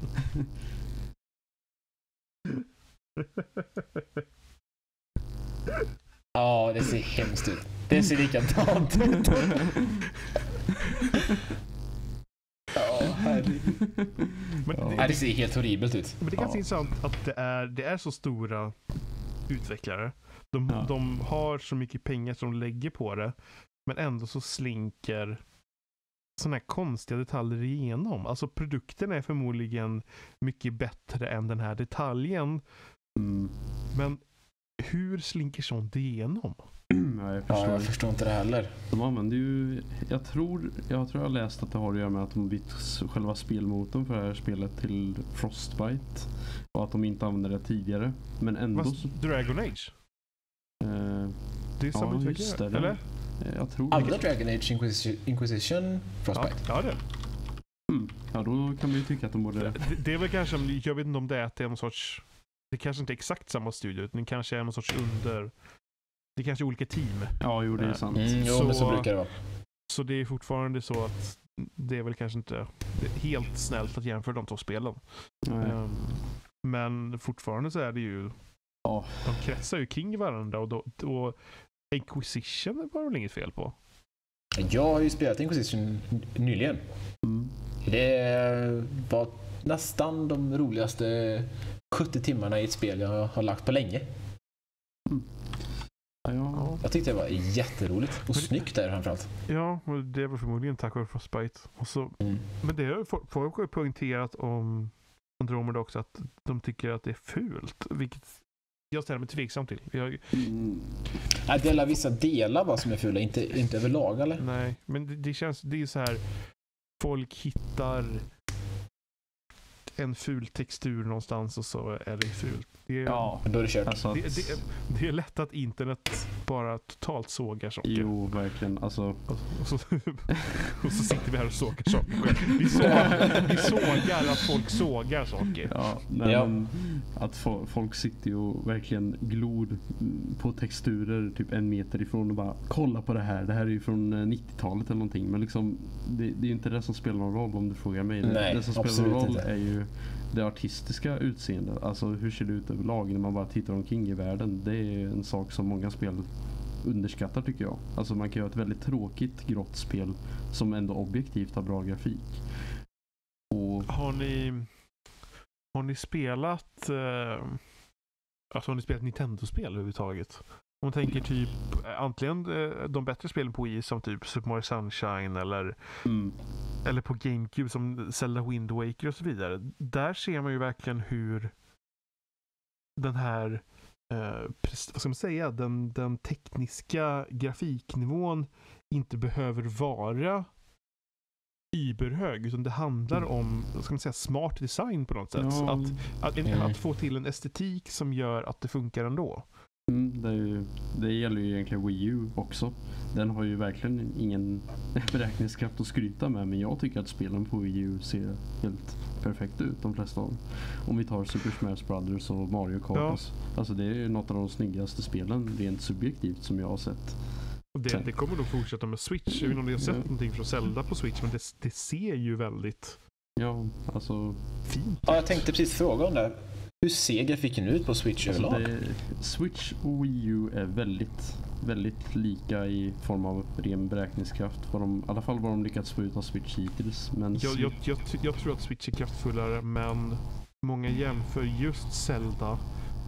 Ja, det ser hemskt ut. Det ser likadant ut. Ja, herregud. Men det, det ser helt horribelt ut. Men det är ganska Ja. intressant att det är, det är så stora utvecklare. De, Ja. de har så mycket pengar som de lägger på det. Men ändå så slinker sådana här konstiga detaljer igenom. Alltså produkten är förmodligen mycket bättre än den här detaljen. mm, Men hur slinker sånt igenom? ja, jag Ja, förstår. jag förstår inte det heller. De använder ju, jag tror, jag tror jag läst att det har att göra med att de bytt själva spelmotorn för det här spelet till Frostbite. Och att de inte använde det tidigare. Men ändå Fast så, Dragon Age? eh, Det är samma Ja, just det, det. eller? eh, jag tror Andra Dragon Age Inquisition, Inquisition Ja, Frostbite. ja, det. Mm, ja, då kan man ju tycka att de borde... Det, det är väl kanske, jag vet inte om det är att det är någon sorts, det kanske inte är exakt samma studio, utan det kanske är någon sorts under, det kanske är olika team. Ja, jo det är Eh, sant. Mm, jo, Så- men så brukar det vara. Så det är fortfarande så att det är väl kanske inte helt snällt att jämföra de två spelen. Ehm, men fortfarande så är det ju, Ja, de kretsar ju kring varandra och, då, och Inquisition var det väl inget fel på? Jag har ju spelat Inquisition nyligen. mm, Det var nästan de roligaste 70 timmarna i ett spel jag har lagt på länge. ja, ja. Jag tyckte det var jätteroligt. Och Men- snyggt är det framförallt. Ja, det väl förmodligen tack vare Frostbite. Och så, Mm. men det har folk har poängterat om Andromeda också att de tycker att det är fult. Vilket jag ställer mig tveksam till. Jag, Mm, det är vissa delar vad som är fula, inte, inte överlag eller? nej, men det, det känns, det är så här. Folk hittar en ful textur någonstans och så är det fult. Det är, ja, Men då är det kört. alltså att, det, det, det är lätt att internet bara totalt sågar saker. Jo, verkligen. Alltså, Och, och, så, [LAUGHS] och så sitter vi här och sågar saker själv. [LAUGHS] Vi, sågar, vi sågar att folk sågar saker. ja, nej, Ja. Men, att fo- folk sitter ju och verkligen glor på texturer typ en meter ifrån och bara kolla på det här. Det här är ju från eh, 90-talet eller någonting. Men liksom, det, det är ju inte det som spelar någon roll om du frågar mig. Det, Nej, det som spelar absolut någon roll inte. är ju det artistiska utseendet. Alltså hur ser det ut överlag när man bara tittar omkring i världen. Det är en sak som många spel underskattar tycker jag. Alltså man kan göra ett väldigt tråkigt grått spel som ändå objektivt har bra grafik. Och Har ni, har ni spelat eh, alltså har ni spelat Nintendo-spel överhuvudtaget? Om man tänker typ eh, antingen eh, de bättre spelen på Wii som typ Super Mario Sunshine eller, mm, eller på GameCube som Zelda Wind Waker och så vidare. Där ser man ju verkligen hur den här eh, vad ska man säga, den, den tekniska grafiknivån inte behöver vara überhög utan det handlar om vad ska man säga, smart design på något sätt. ja, Att, att, Mm. att få till en estetik som gör att det funkar ändå. Mm, det, ju, det gäller ju egentligen Wii U också. Den har ju verkligen ingen [LAUGHS] beräkningskraft att skryta med men jag tycker att spelen på Wii U ser helt perfekta ut de flesta av dem. Om vi tar Super Smash Brothers och Mario Kart. Ja. Alltså det är något av de snyggaste spelen rent subjektivt som jag har sett. Det, det kommer nog fortsätta med Switch. Jag vet inte om ni har sett Ja. någonting från Zelda på Switch, men det, det ser ju väldigt Ja, alltså, fint Ja, jag tänkte precis fråga om det. Hur ser grafiken ut på Switch alltså överlag? det, Switch och Wii U är väldigt, väldigt lika i form av ren beräkningskraft. Vad de, I alla fall vad de lyckats få ut av Switch hittills. Men Jag, jag, jag, jag tror att Switch är kraftfullare, men många jämför just Zelda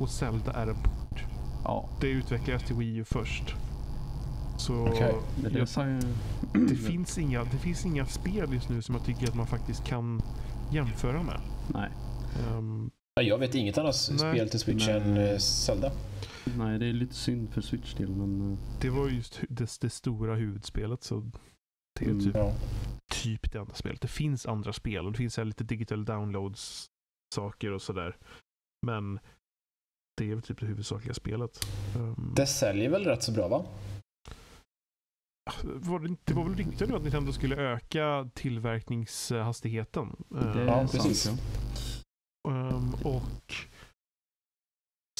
och Zelda är en port. ja, Det utvecklades till Wii U först. Så det, jag, det, det, finns inga, det finns inga spel just nu som jag tycker att man faktiskt kan jämföra med. Nej, Ja, jag vet inget annat Nej. spel till Switch Men- än eh, Zelda. nej, det är lite synd för Switch del men eh, det var just det, det stora huvudspelet. Så det är Mm. typ, Ja. typ det enda spelet. Det finns andra spel och det finns här lite digital downloads saker och sådär. Men det är väl typ det huvudsakliga spelet. Ehm, Det säljer väl rätt så bra va? var det, det var väl rykten nu att Nintendo skulle öka tillverkningshastigheten. det är Ja, sant. precis. Ja. Ehm, och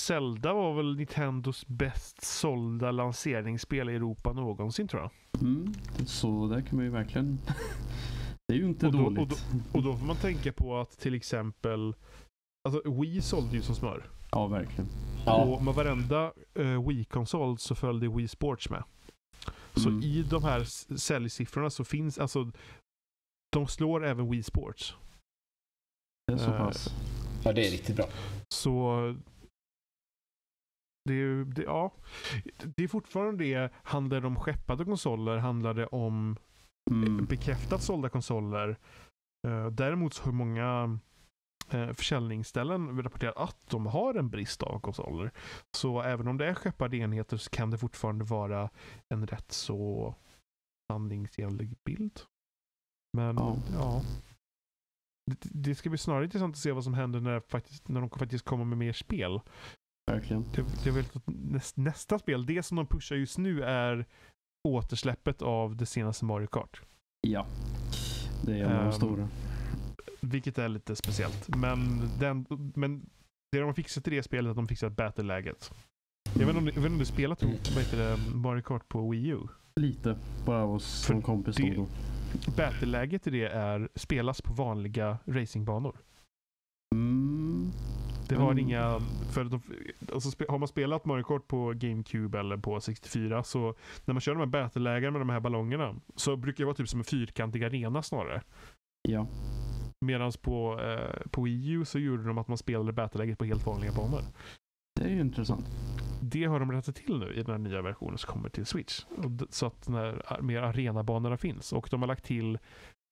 Zelda var väl Nintendos bäst sålda lanseringsspel i Europa någonsin tror jag. Mm, så där kan man ju verkligen... [LAUGHS] det är ju inte Och då- och dåligt. Och då får man tänka på att till exempel Alltså Wii sålde ju som smör. Ja, verkligen. Ja. Och med varenda uh, Wii-konsol så följde Wii Sports med. Så Mm. i de här säljsiffrorna så finns, alltså de slår även Wii Sports. Det är så Eh, pass. ja, det är riktigt bra. Så det är, ju- det, ja, det är fortfarande det. Handlar det om skeppade konsoler? Handlar det om Mm. bekräftat sålda konsoler? Eh, däremot så har många eh, försäljningsställen rapporterat att de har en brist av konsoler. Så även om det är skeppade enheter så kan det fortfarande vara en rätt så sanningsenlig bild. Men Ja. ja. Det, ska bli snarare intressant att se vad som händer när, faktiskt, när de faktiskt kommer med mer spel. Verkligen. Det, det väl att näst, nästa spel, det som de pushar just nu är återsläppet av det senaste Mario Kart. Ja. Det är en av Ehm, de stora. Vilket är lite speciellt. Men, den, men det de har fixat i det spelet är att de fixat battle-läget. Jag vet inte om du, spelat Mario Kart på Wii U? Lite. Bara hos någon kompis det- då. Battle-läget i det är spelas på vanliga racingbanor. Mm. Det har Mm. inga... För de, alltså, har man spelat Mario Kart på GameCube eller på 64 så när man kör de här battle-lägen med de här ballongerna så brukar det vara typ som en fyrkantig arena snarare. Ja. Medan på, eh, på Wii U så gjorde de att man spelade battle-läget på helt vanliga banor. Det är ju intressant. Det har de rättat till nu i den här nya versionen som kommer till Switch. Och så att när mer arenabanorna finns. Och de har lagt till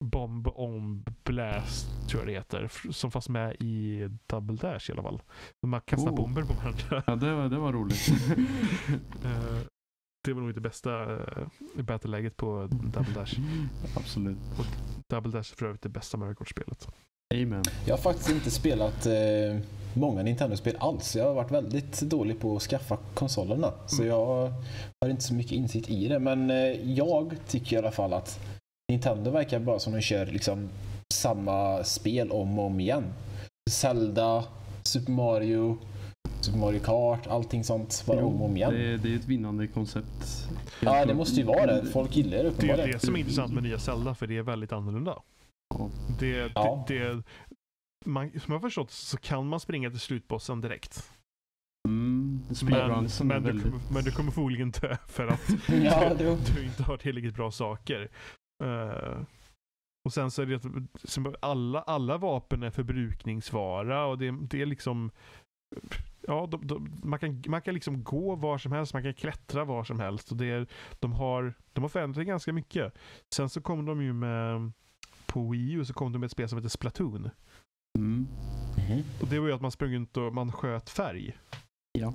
Bomb on Blast, tror jag det heter, som fanns med i Double Dash i alla fall. Man kastar Oh. bomber på varandra. Ja, det var, det var roligt. [LAUGHS] Eh, det var nog inte bästa uh, battle-läget på Double Dash. Absolut. Double Dash är för övrigt det bästa Mario Kart-spelet. Amen. Jag har faktiskt inte spelat eh, många Nintendo-spel alls. Jag har varit väldigt dålig på att skaffa konsolerna. Så Mm. jag har inte så mycket insikt i det. Men eh, jag tycker i alla fall att Nintendo verkar bara som de kör liksom samma spel om och om igen. Zelda, Super Mario, Super Mario Kart, allting sånt bara om och om igen. Det, det är ett vinnande koncept. Ja, det måste ju vara det. Folk gillar det Det är uppenbarligen. det som är intressant med nya Zelda, för det är väldigt annorlunda. Det, Ja. det, det, man, som jag förstått så kan man springa till slutbossen direkt. Mm, Men, men, du, väldigt... kommer- men du kommer förmodligen dö för att [LAUGHS] Ja, det, du inte har tillräckligt bra saker. Eh, och sen så är det alla, alla vapen är förbrukningsvara och det, det är liksom Ja, de, de, man, kan, man kan liksom gå var som helst, man kan klättra var som helst. Och det är, de, har, de har förändrat ganska mycket. Sen så kom de ju med, på Wii U så kom de med ett spel som heter Splatoon. Mm. Mhm. Och det var ju att man sprang runt och man sköt färg. Ja.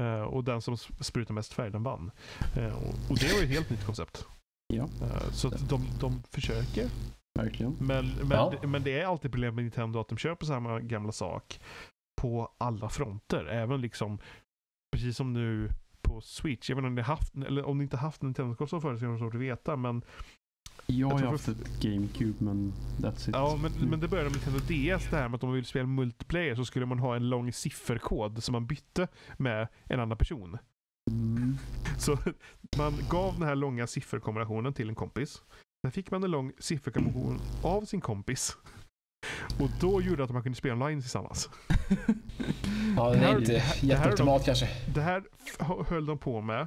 Eh, och den som sp- sprutade mest färg, den vann. Eh, och, det var ju ett helt nytt koncept. Ja. Eh, så att de, de försöker. Verkligen. Men, men, Ja. men det är alltid problem med Nintendo att de köper samma gamla sak på alla fronter. Även liksom precis som nu på Switch. Jag vet inte om ni haft, eller om ni inte haft Nintendo-konsol förut så är det svårt att veta. Men, Jag har ju tror haft för- ett GameCube men that's it. ja, men, men det började med Nintendo DS det här med att om man vill spela multiplayer så skulle man ha en lång sifferkod som man bytte med en annan person. Mm. Så [LAUGHS] man gav den här långa sifferkombinationen till en kompis. Sen fick man en lång sifferkombination av sin kompis. [LAUGHS] Och då gjorde det att man kunde spela online tillsammans. [LAUGHS] Ja, Det är inte jätteoptimalt kanske. Det här höll de på med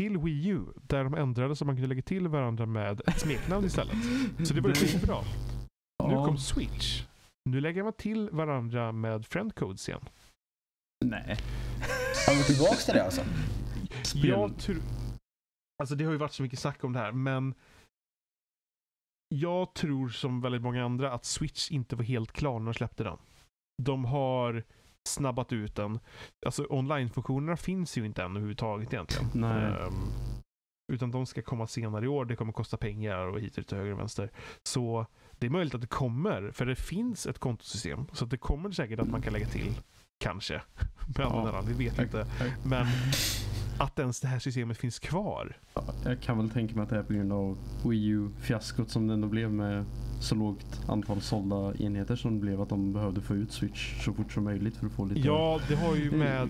till Wii U, där de ändrade så man kunde lägga till varandra med ett smeknamn istället. Så det var ju bra. Nu kom Switch. Nu lägger man till varandra med friendcodes igen. Nej. [LAUGHS] Har vi tillbaka till det alltså? Spel. Jag tror... Alltså det har ju varit så mycket snack om det här, men jag tror som väldigt många andra att Switch inte var helt klar när de släppte den. De har snabbat ut den. Alltså online-funktionerna finns ju inte än överhuvudtaget egentligen. Nej. Ehm, utan de ska komma senare i år. Det kommer kosta pengar och hit och till höger och vänster. Så det är möjligt att det kommer, för det finns ett kontosystem. Så det kommer säkert att man kan lägga till, kanske, [LAUGHS] med namn. Vi vet inte. Men att ens det här systemet finns kvar. Ja, jag kan väl tänka mig att det är på grund av Wii U-fiaskot som det ändå blev med så lågt antal sålda enheter som det blev att de behövde få ut Switch så fort som möjligt för att få lite... Ja, det har ju [LAUGHS] med...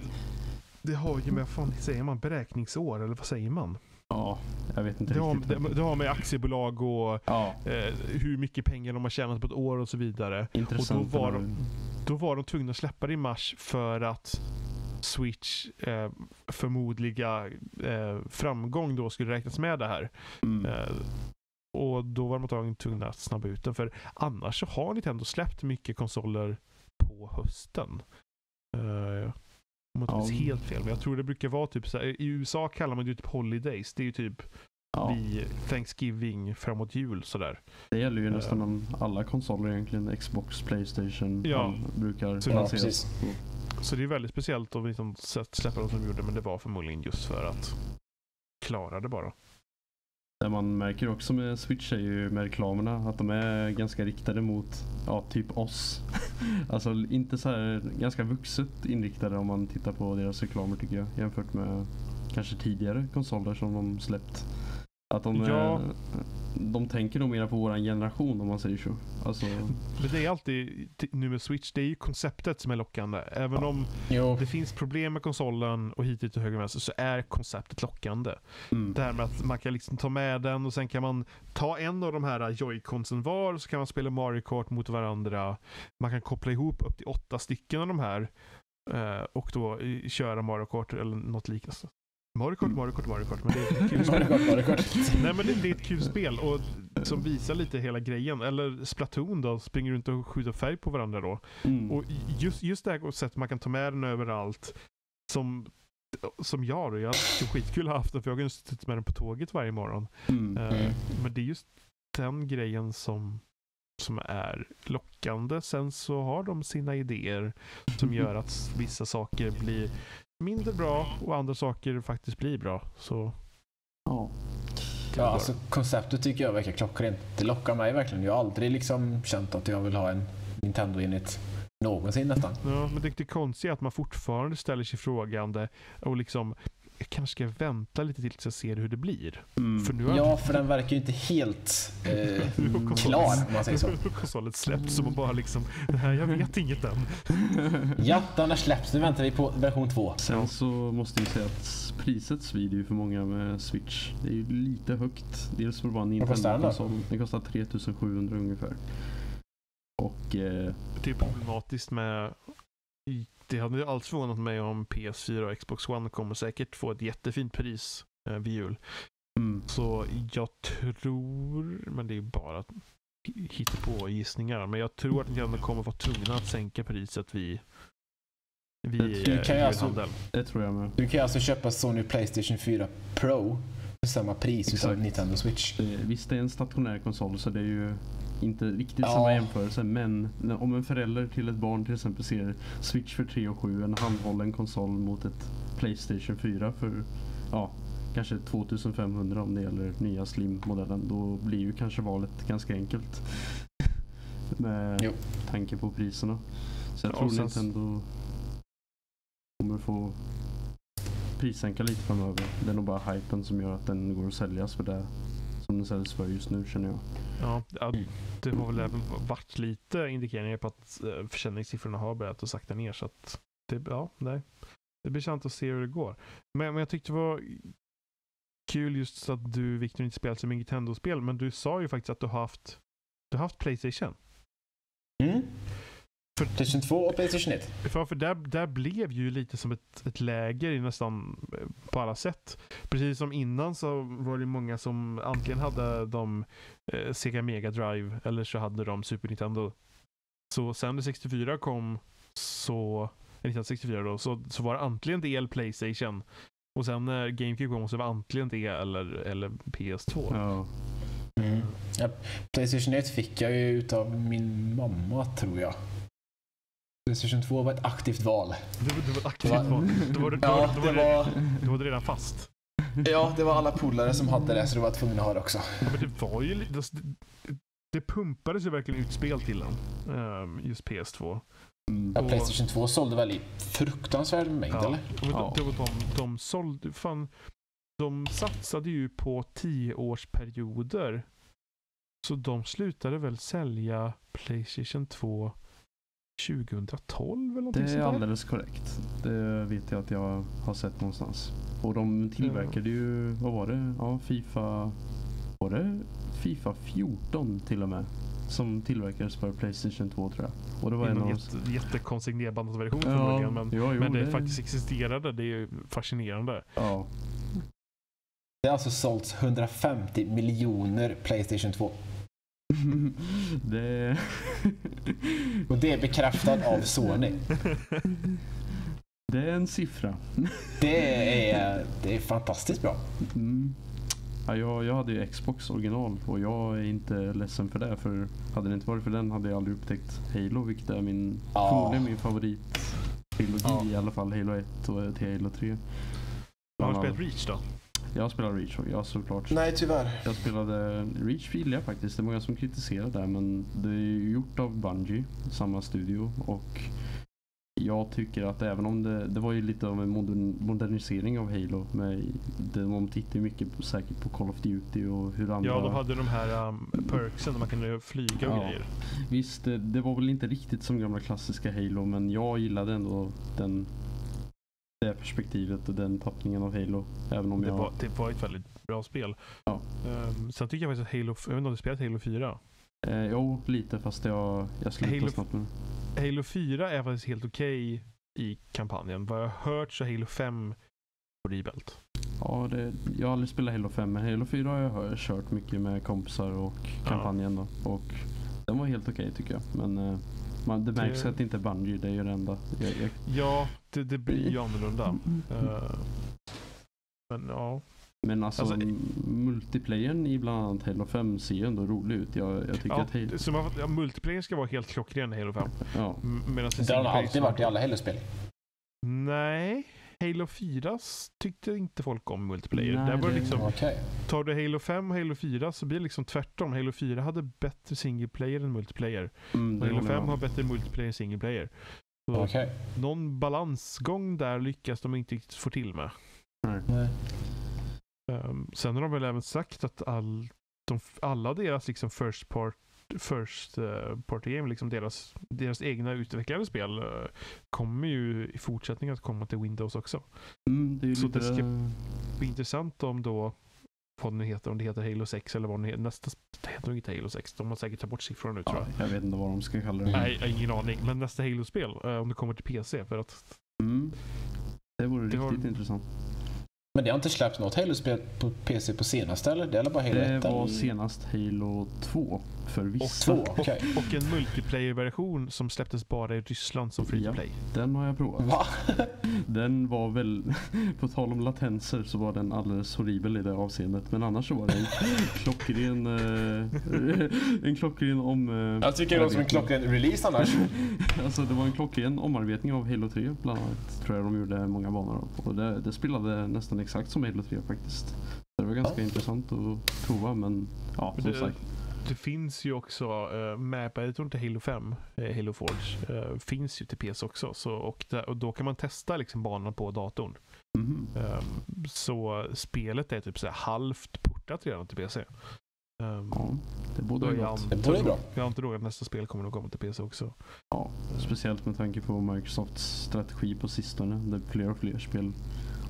Det har ju med, fan säger man, beräkningsår eller vad säger man? Ja, jag vet inte Det har, riktigt. det, det har med aktiebolag och Ja, eh, hur mycket pengar de har tjänat på ett år och så vidare. intressant. var de- Då var de tvungna att släppa det i mars för att Switch eh, förmodliga eh, framgång då skulle räknas med det här. Mm. Eh, och då var de antagligen tvungna att snabba ut den. För annars så har Nintendo släppt mycket konsoler på hösten. Uh, om jag inte Ja. helt fel. Men jag tror det brukar vara typ så här, I USA kallar man det ju typ Holidays. Det är ju typ ja, vid Thanksgiving framåt jul sådär. det gäller ju eh, nästan om alla konsoler egentligen. Xbox, Playstation Ja. brukar Så- Ja, lanseras. precis. Så det är väldigt speciellt att liksom släppa dem som de gjorde. Men det var förmodligen just för att klara det bara. Det man märker också med Switch är ju med reklamerna att de är ganska riktade mot ja, typ oss. [LAUGHS] alltså inte så här ganska vuxet inriktade om man tittar på deras reklamer tycker jag jämfört med kanske tidigare konsoler som de släppt. Att de, Ja. är, de tänker nog mer på våran generation om man säger så. Alltså, Men det är alltid, nu med Switch, det är ju konceptet som är lockande. Även Ja. om Jo, det finns problem med konsolen och hit, och höger och vänster så är konceptet lockande. mm. Det här med att man kan liksom ta med den och sen kan man ta en av de här joyconsen var och så kan man spela Mario Kart mot varandra. Man kan koppla ihop upp till åtta stycken av de här eh, och då eh, köra Mario Kart eller något liknande. Mario Kart, Mario Kart, Mario Kart. Men det är ett kul spel. kort, var det kort. Nej men det, det är ett kul spel och som visar lite hela grejen. Eller Splatoon då, springer runt och skjuter färg på varandra då. Mm. Och just, just det här sättet man kan ta med den överallt. Som, som jag då. Jag hade skitkul att ha haft den för jag har suttit med den på tåget varje morgon. Mm. Mm. Men det är just den grejen som, som är lockande. Sen så har de sina idéer som gör att vissa saker blir mindre bra och andra saker faktiskt blir bra. Så Ja. Ja, alltså konceptet tycker jag verkar klockrent. Det lockar mig verkligen. Jag har aldrig liksom känt att jag vill ha en Nintendo-enhet någonsin nästan. Ja, men det, det konstiga är att man fortfarande ställer sig frågande och liksom jag kanske ska vänta lite till tills jag ser hur det blir. Mm. För nu har Ja, för den verkar ju inte helt [LAUGHS] eh, klar om man säger så. [LAUGHS] konsolen släppts så man bara liksom, nej jag vet inget än. [LAUGHS] Ja, den har släppts. Nu väntar vi på version 2. Sen så måste jag säga att priset svider ju för många med Switch. Det är ju lite högt. Dels för då? Nintendo-konsol. Den kostar 3700 ungefär. Och eh, Det är problematiskt med det hade ju alls förvånat mig om PS4 och Xbox One kommer säkert få ett jättefint pris eh, vid jul. mm, Så jag tror, men det är bara på gissningar, men jag tror att Nintendo kommer vara tvungna att sänka priset vid, vid Du eh, kan ju alltså- det tror jag med. Du kan alltså köpa Sony Playstation 4 Pro samma pris utav Exakt. Nintendo Switch. Det, visst det är en stationär konsol så det är ju inte riktigt Ja. samma jämförelse. Men om en förälder till ett barn till exempel ser Switch för 3 och 7, en handhållen konsol mot ett Playstation 4 för ja, kanske 2500 om det gäller nya Slim-modellen. Då blir ju kanske valet ganska enkelt. [LAUGHS] Med Jo. tanke på priserna. Så jag Ja, tror och sen- Nintendo kommer få prissänka lite framöver. Det är nog bara hypen som gör att den går att säljas för det som den säljs för just nu känner jag. Ja, det har väl även varit lite indikeringar på att eh, försäljningssiffrorna har börjat att sakta ner. Så att det, ja, nej. det blir intressant att se hur det går. Men, men jag tyckte det var kul just att du, Victor, inte spelat så mycket Nintendo-spel. Men du sa ju faktiskt att du har haft, du har haft Playstation. Mm. För- Playstation 2 och Playstation 1. För, för där, där blev ju lite som ett, ett läger i nästan eh, på alla sätt. Precis som innan så var det många som antingen hade de eh, Sega Mega Drive eller så hade de Super Nintendo. Så sen när 64 kom så, eh, 1964 då, så, så var det antingen det eller Playstation. Och sen när GameCube kom så var det antingen det eller, eller PS2. Ja. Mm. Ja, Playstation 1 fick jag ju utav min mamma tror jag. Playstation 2 var ett aktivt val. Det, var- det var ett aktivt var- val. Då var det, då, Ja, då, det var det, var, då var det redan fast. ja, det var alla polare som hade det så du var tvungen att ha det också. Ja, men det var ju lite... Det, det pumpades ju verkligen ut spel till den. ehm, just PS2. Mm. Ja, Och- Playstation 2 sålde väl i fruktansvärd mängd Ja, eller? de, Ja. det var de, de sålde... Fan, de satsade ju på tioårsperioder. Så de slutade väl sälja Playstation 2 2012 eller någonting Det sånt är där? alldeles korrekt. Det vet jag att jag har sett någonstans. Och de tillverkade ju, vad var det? Ja, Fifa... Var det Fifa 14 till och med? Som tillverkades för Playstation 2 tror jag. Och det var Det en är av jätte, jättekonstig nedbandad från början. Men, ja, jo, men det, faktiskt existerade. Det är ju fascinerande. Ja. Det har alltså sålts 150 miljoner Playstation 2. Det... Och det är bekräftat av Sony. det är en siffra. Det är, det är fantastiskt bra. Mm. Ja, jag, jag hade ju Xbox original och jag är inte ledsen för det. För hade det inte varit för den hade jag aldrig upptäckt Halo, vilket är min, Ja. förmodligen min favorit trilogi Ja. i alla fall. Halo 1 och till Halo 3. Har du spelat. Reach då? Jag spelar Reach, och ja såklart. Nej, tyvärr. Jag spelade Reach gillar jag faktiskt. Det är många som kritiserar det men det är ju gjort av Bungie, samma studio. Och jag tycker att även om det, det var ju lite av en modern, modernisering av Halo. Med, de tittar ju mycket på, säkert på Call of Duty och hur andra... Ja, de hade de här um, perksen där man kunde flyga och Ja. grejer. Visst, det, det var väl inte riktigt som gamla klassiska Halo men jag gillade ändå den, det perspektivet och den tappningen av Halo. Även om Det jag... var, det var ett väldigt bra spel. Ja. Um, sen tycker jag faktiskt att Halo, jag vet inte om du spelat Halo 4? Eh, jo, lite fast jag, jag slutade Halo- snabbt med Halo 4 är faktiskt helt okej i kampanjen. Vad jag har hört så är Halo 5 horribelt. Ja, det, jag har aldrig spelat Halo 5 men Halo 4 har jag kört mycket med kompisar och kampanjen då. Och den var helt okej tycker jag. Men eh, man, det märks Det- att det inte är Bungie, det är ju det enda. Jag, jag, Ja, det, det blir ju annorlunda. Uh, men ja. men alltså, Alltså, multiplayern i bland annat Halo 5 ser ju ändå rolig ut. Jag, jag tycker ja, att Halo... så man, ja, multiplayer ska vara helt klockren i Halo 5. Ja, Medan Det har alltid varit i alla Halo-spel. Nej, Halo 4 s- tyckte inte folk om multiplayer. Nej, Där var det liksom, Okej. tar du Halo 5 och Halo 4 så blir det liksom tvärtom. Halo 4 hade bättre single player än multiplayer. mm, Halo håller jag 5 med har bättre multiplayer än single player. Så Okej. någon balansgång där lyckas de inte riktigt få till med. Nej. Um, sen har de väl även sagt att all, de, alla deras liksom first part First uh, party game, liksom deras, deras egna utvecklade spel, eh, kommer ju i fortsättningen att komma till Windows också. Mm, det Så lite... det ska- blir intressant om då, vad det heter, om det heter Halo 6 eller vad det heter. Nästa, det heter nog inte Halo 6. De har säkert tagit bort siffrorna nu tror Ja, jag. jag vet inte vad de ska kalla det. Nej, jag har ingen aning. Men nästa Halo-spel, eh, om det kommer till PC. För att Mm. Det vore Det har- riktigt intressant. Men det har inte släppts något Halo-spel på PC på senaste eller? Det är bara Halo Det 1? var eller? senast Halo 2 för vissa. Två, okej. Och en multiplayer-version som släpptes bara i Ryssland som free to Ja. play. Den har jag provat. Va? [LAUGHS] Den var väl, [LAUGHS] på tal om latenser så var den alldeles horribel i det avseendet. Men annars så var det en [LAUGHS] klockren, eh, en klockren om... eh, Jag tycker det låter som en klockren release annars. Alltså det var en klockren omarbetning av Halo 3 bland annat. Tror jag de gjorde många banor av. Och det, det spelade nästan exakt som Halo 3 faktiskt. Det var ganska Ja. intressant att prova men ja som det- sagt. Det finns ju också uh, map-editorn till Halo 5, eh, Halo Forge, eh, finns ju till PC också. Så, och, där, och då kan man testa liksom banan på datorn. Mhm. Ehm, så spelet är typ så här halvt portat redan till PC. Ehm, Ja, det borde vara jag. Det borde bra. jag antar att nästa spel kommer att komma till PC också. Ja, speciellt med tanke på Microsofts strategi på sistone. Där fler och fler spel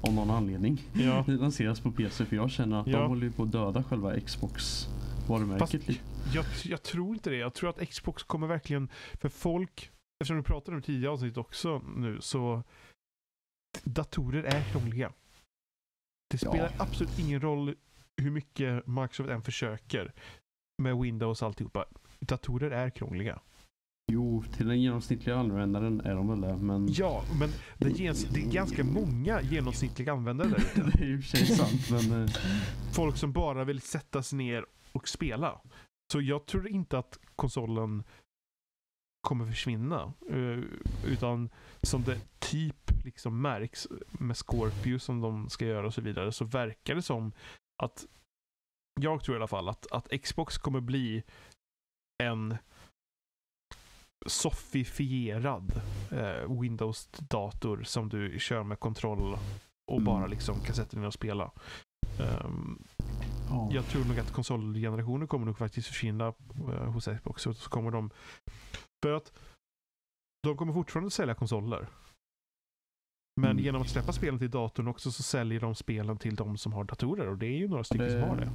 av någon anledning Ja, [LAUGHS] lanseras på PC. För jag känner att Ja. de håller på att döda själva Xbox-varumärket Fast- lite. jag, jag tror inte det. Jag tror att Xbox kommer verkligen, för folk, eftersom vi pratade om det tidigare avsnitt också nu, så datorer är krångliga. Det Ja. spelar absolut ingen roll hur mycket Microsoft än försöker med Windows och alltihopa. Datorer är krångliga. Jo, till den genomsnittliga användaren är de väl det. Men Ja, men det, ges, det är ganska många genomsnittliga användare där ute. [LAUGHS] det är ju i och för sig sant. Men eh, Folk som bara vill sätta sig ner och spela. Så jag tror inte att konsolen kommer försvinna. eh, Utan som det typ liksom märks med Scorpio som de ska göra och så vidare så verkar det som att jag tror i alla fall att, att Xbox kommer bli en soffifierad eh, Windows-dator som du kör med kontroll och Mm. bara liksom kan sätta dig ner och spela. Ehm, ja. jag tror nog att konsolgenerationen kommer nog faktiskt försvinna eh, hos Xbox. Så kommer de... För att de kommer fortfarande sälja konsoler. Men Mm. genom att släppa spelen till datorn också så säljer de spelen till de som har datorer. Och det är ju några stycken som har det.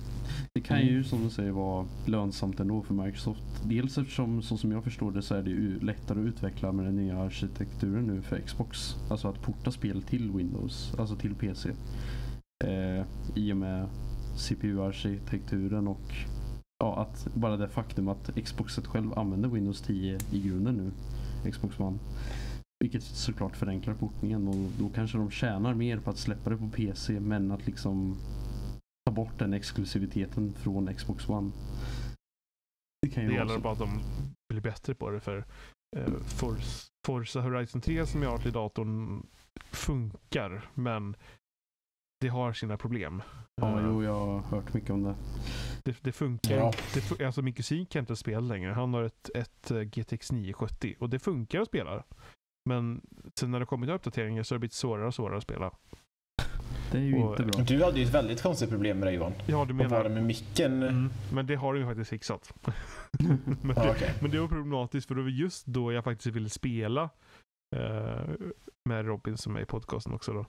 Det kan ju som du säger vara lönsamt ändå för Microsoft. Dels eftersom så som jag förstår det så är det ju lättare att utveckla med den nya arkitekturen nu för Xbox. Alltså att porta spel till Windows, alltså till PC. Eh, I och med CPU-arkitekturen och ja, att bara det faktum att Xboxet själv använder Windows 10 i grunden nu. Xbox One. Vilket såklart förenklar portningen och då kanske de tjänar mer på att släppa det på PC men att liksom ta bort den exklusiviteten från Xbox One. Det kan ju Det gäller bara att de blir bättre på det. För eh, Forza, Forza Horizon 3 som jag har till datorn funkar. Men det har sina problem. Ja, Eh, jo, jag har hört mycket om det. Det, det funkar. Ja. Det, alltså min kusin kan inte spela längre. Han har ett, ett eh, GTX 970 och det funkar att spela. Men sen när det kommit uppdateringar så har det blivit svårare och svårare att spela. Det är ju Och- inte bra. Du hade ju ett väldigt konstigt problem med det Johan. Ja, du menar... det med micken? Mm, men det har de ju faktiskt fixat. [LAUGHS] men, Ja, det, okej. men det var problematiskt för det var just då jag faktiskt ville spela eh, med Robin som är i podcasten också. Då.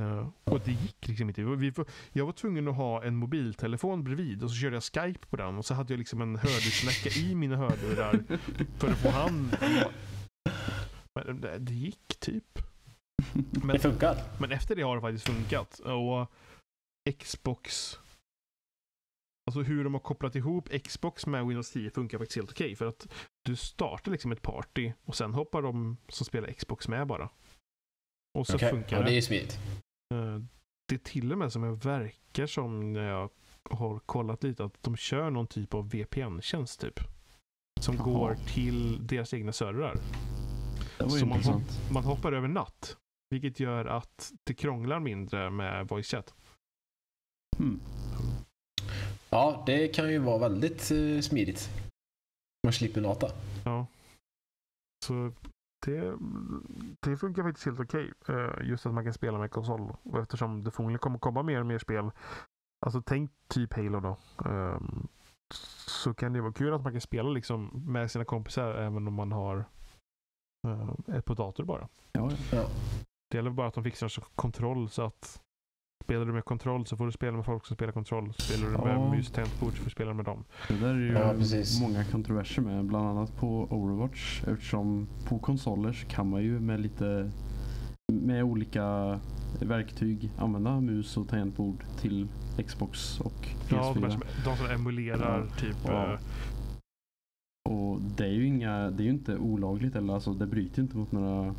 Eh, och det gick liksom inte. Vi, jag var tvungen att ha en mobiltelefon bredvid och så körde jag Skype på den och så hade jag liksom en hörlursnäcka i mina hörlurar för att få han. Men det, det gick typ. [LAUGHS] Men, Det funkar. men efter det har det faktiskt funkat. Och Xbox Alltså hur de har kopplat ihop Xbox med Windows 10 funkar faktiskt helt okej. för att du startar liksom ett party och sen hoppar de som spelar Xbox med bara. Och så Okej, funkar ja, det. är ju smidigt. Eh, Det är till och med som jag verkar som när jag har kollat lite att de kör någon typ av VPN-tjänst typ. Som Jaha. går till deras egna servrar. Så man, hopp, man hoppar över natt. Vilket gör att det krånglar mindre med voice chat. Hmm. Ja, det kan ju vara väldigt eh, smidigt. Man slipper nata. Ja. Så det, det funkar faktiskt helt okej. Eh, Just att man kan spela med konsol. Och eftersom det förmodligen kommer komma mer och mer spel. Alltså tänk typ Halo då. Ehm, Så kan det vara kul att man kan spela liksom med sina kompisar även om man har eh, ett på dator bara. Ja, ja. Det gäller bara att de fixar så kontroll så att Spelar du med kontroll så får du spela med folk som spelar kontroll. Spelar du med Ja. mus tangentbord så får du spela med dem. Det där är ju Ja, många kontroverser med. Bland annat på Overwatch. Eftersom på konsoler så kan man ju med lite med olika verktyg använda mus och tangentbord till Xbox och Ja, de, PS4. som, de som emulerar Ja. typ Ja. Och det är ju inga, det är ju inte olagligt eller alltså det bryter ju inte mot några,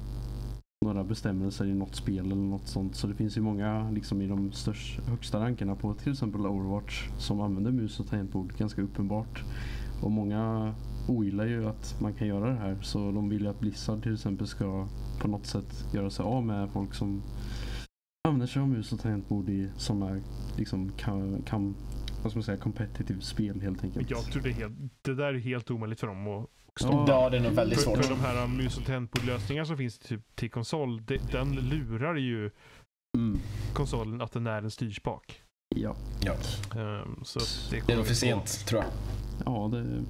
några bestämmelser i något spel eller något sånt. Så det finns ju många liksom i de störst, högsta rankerna på till exempel Overwatch som använder mus och tangentbord ganska uppenbart. Och många ogillar ju att man kan göra det här så de vill ju att Blizzard till exempel ska på något sätt göra sig av med folk som använder sig av mus och tangentbord i sådana liksom kan, vad ska man säga, competitive spel helt enkelt. Jag tror det är helt, det där är helt omöjligt för dem att stoppa. Ja, det är nog väldigt för, svårt. för de här mus och tangentbordlösningar som finns typ till konsol, de, den lurar ju Mm. konsolen att den är en styrspak. Ja. Ja. Ehm, så Det är kommer nog för sent, tror jag. Ja, det...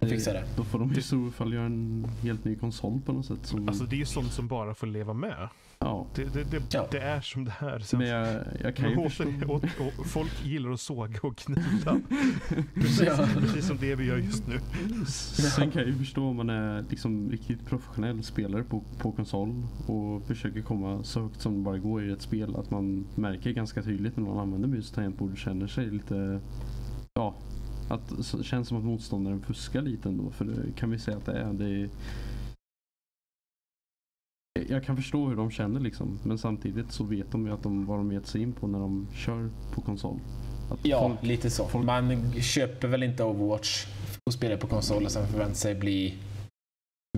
Jag fixar det. Då får de i så fall göra en helt ny konsol på något sätt. Som, Alltså det är ju sånt som bara får leva med. Ja. Det, det, det, Ja. det är som det är. Sen, Men jag, jag kan Men förstå... åter- folk gillar att såga och kniva. [LAUGHS] Ja. Precis som det vi gör just nu. Sen kan jag ju förstå om man är liksom riktigt professionell spelare på, på konsol och försöker komma så högt som det bara går i ett spel. Att man märker ganska tydligt när någon använder mus och tangentbord känner sig lite... Ja, att det känns som att motståndaren fuskar lite ändå. För det kan vi säga att det är. Det är jag kan förstå hur de känner liksom. Men samtidigt så vet de ju att de, vad de gett sig in på när de kör på konsol. Att Ja, folk- lite så. folk- Man köper väl inte Overwatch och spelar på konsol och sen förväntar sig bli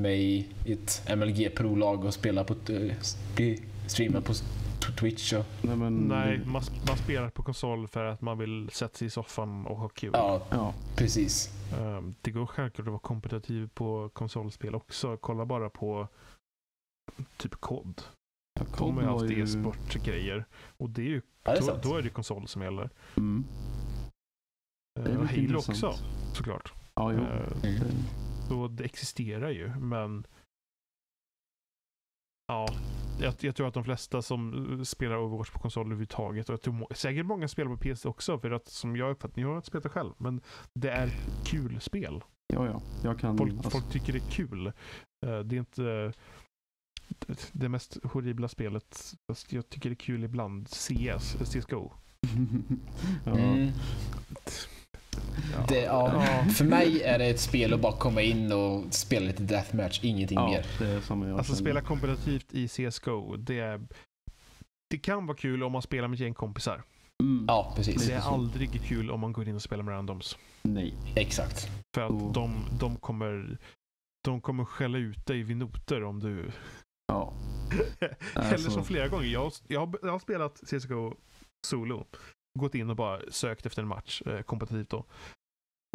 med i ett MLG Pro-lag och spela på bli streamad på Twitch. Och, nej, men, Nej, man, man spelar på konsol för att man vill sätta sig i soffan och ha kul. ja, Ja, precis. Ehm, det går självklart att vara kompetitiv på konsolspel också. Kolla bara på typ COD. ja, De COD har ju haft ju- e-sportgrejer. Och det är ju, Ja, det är då, då är det konsol som gäller. Mm. Det är Uh, Halo intressant. också såklart. Ja, jo. Eh, Mm. Det- Så det existerar ju, men ja, jag, jag tror att de flesta som eh, spelar Overwatch på konsol överhuvudtaget, och jag tror må- säkert många spelar på PC också, för att som jag uppfattar, jag har inte spelat det själv, men det är kul spel. Ja, ja. Jag kan... Folk, alltså, folk tycker det är kul. Eh, Det är inte det- mest horribla spelet, fast jag tycker det är kul ibland. CS, CSGO. [LAUGHS] ja. Mm. Ja. Det, ja. Ja. För mig är det ett spel att bara komma in och spela lite deathmatch, ingenting ja, mer. det är samma jag Alltså känner. spela kompetitivt i CSGO, det är det kan vara kul om man spelar med gäng kompisar. Mm. Ja, precis. Det är aldrig kul om man går in och spelar med randoms. Nej. Exakt. För att Och- de, de kommer de kommer skälla ut dig vid noter om du... Ja. [LAUGHS] Eller Alltså- som flera gånger. Jag, jag, har, jag har spelat CSGO solo. Gått in och bara sökt efter en match, eh, kompetitivt då.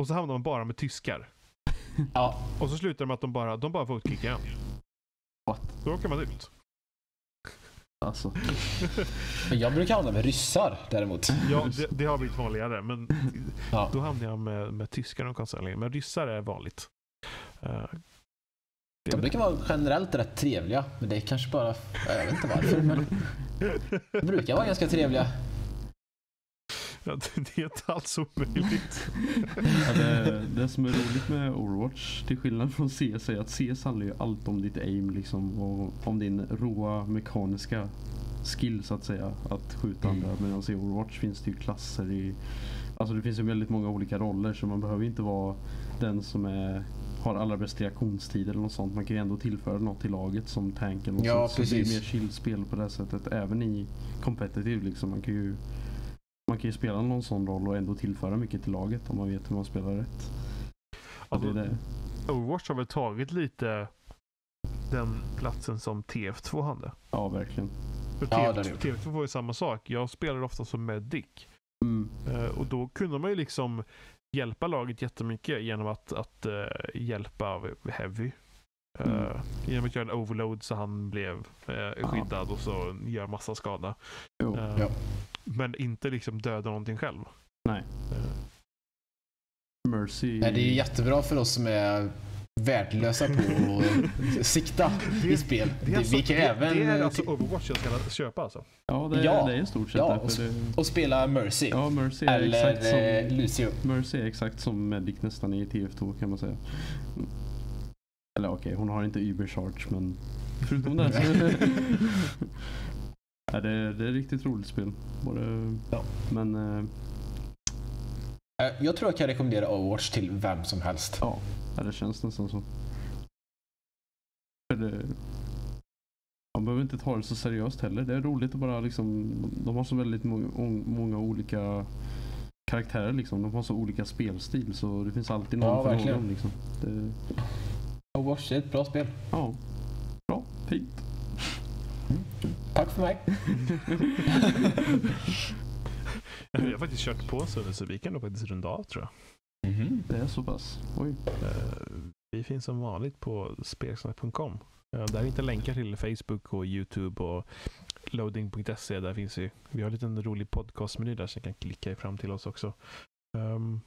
Och så hamnar man bara med tyskar. [LAUGHS] Ja, Och så slutar det med att de bara, de bara får kicka en. What? Då åker man ut. Alltså. men [LAUGHS] jag brukar hamna med ryssar däremot. Ja, det, det har blivit vanligare. Men Ja. då hamnar jag med, med tyskar och konstnärliga. Men ryssar är vanligt. Det De brukar vara generellt rätt trevliga, men det är kanske bara... Jag vet inte varför, men de brukar vara ganska trevliga. ja, det är inte alls omöjligt. Ja, det, det som är roligt med Overwatch, till skillnad från CS, är att CS handlar ju allt om ditt aim liksom, och om din råa mekaniska skill så att säga, att skjuta Mm. andra. Medan i Overwatch finns det ju klasser i... Alltså det finns ju väldigt många olika roller så man behöver inte vara den som är har allra bäst reaktionstid eller något sånt. Man kan ju ändå tillföra något till laget som tanken och Ja, sånt. Så det precis. är mer chill-spel på det sättet. Även i competitive liksom. Man kan ju man kan ju spela någon sån roll och ändå tillföra mycket till laget om man vet hur man spelar rätt. Ja, det är det. Overwatch har väl tagit lite den platsen som TF2 hade. Ja, verkligen. För Ja, TF, det har det gjort. TF2 var ju samma sak. Jag spelade ofta som medic. Mm. Eh, och då kunde man ju liksom hjälpa laget jättemycket genom att, att eh, hjälpa Heavy. Eh, Mm. Genom att göra en overload så han blev uh, skyddad och så gör massa skada. Jo. Ja. Men inte liksom döda någonting själv. Nej. Mercy. Nej, det är jättebra för oss som är värdelösa på att sikta i spel. det, är alltså, vi kan det, även det är alltså Overwatch jag ska köpa alltså. Ja, det, Ja. det är i stort sett Ja, och- det, och spela Mercy. Ja, Mercy är eller exakt som... eh, Lucio. Mercy är exakt som Medic nästan i TF2 kan man säga. Eller okej, hon har inte Ubercharge men förutom det [LAUGHS] ja, det, är, det är ett riktigt roligt spel. Både... Ja. Men eh, Eh, Jag tror jag kan rekommendera Overwatch till vem som helst. ja, ja, det känns nästan så. Det, man behöver inte ta det så seriöst heller. Det är roligt att bara liksom, de har så väldigt många, många olika karaktärer liksom. De har så olika spelstil så det finns alltid någon Ja, för verkligen. någon liksom. Det, Overwatch är ett bra spel. ja, bra, fint. Tack för mig. [LAUGHS] Vi har faktiskt kört på en stund så vi kan nog faktiskt runda av tror jag. Mhm. Det är så pass. Oj. Eh, Vi finns som vanligt på spelsnack.com. Eh, Där hittar länkar till Facebook och YouTube och loading.se. Där finns vi. Vi har en liten rolig podcastmeny där så ni kan klicka er fram till oss också. Um,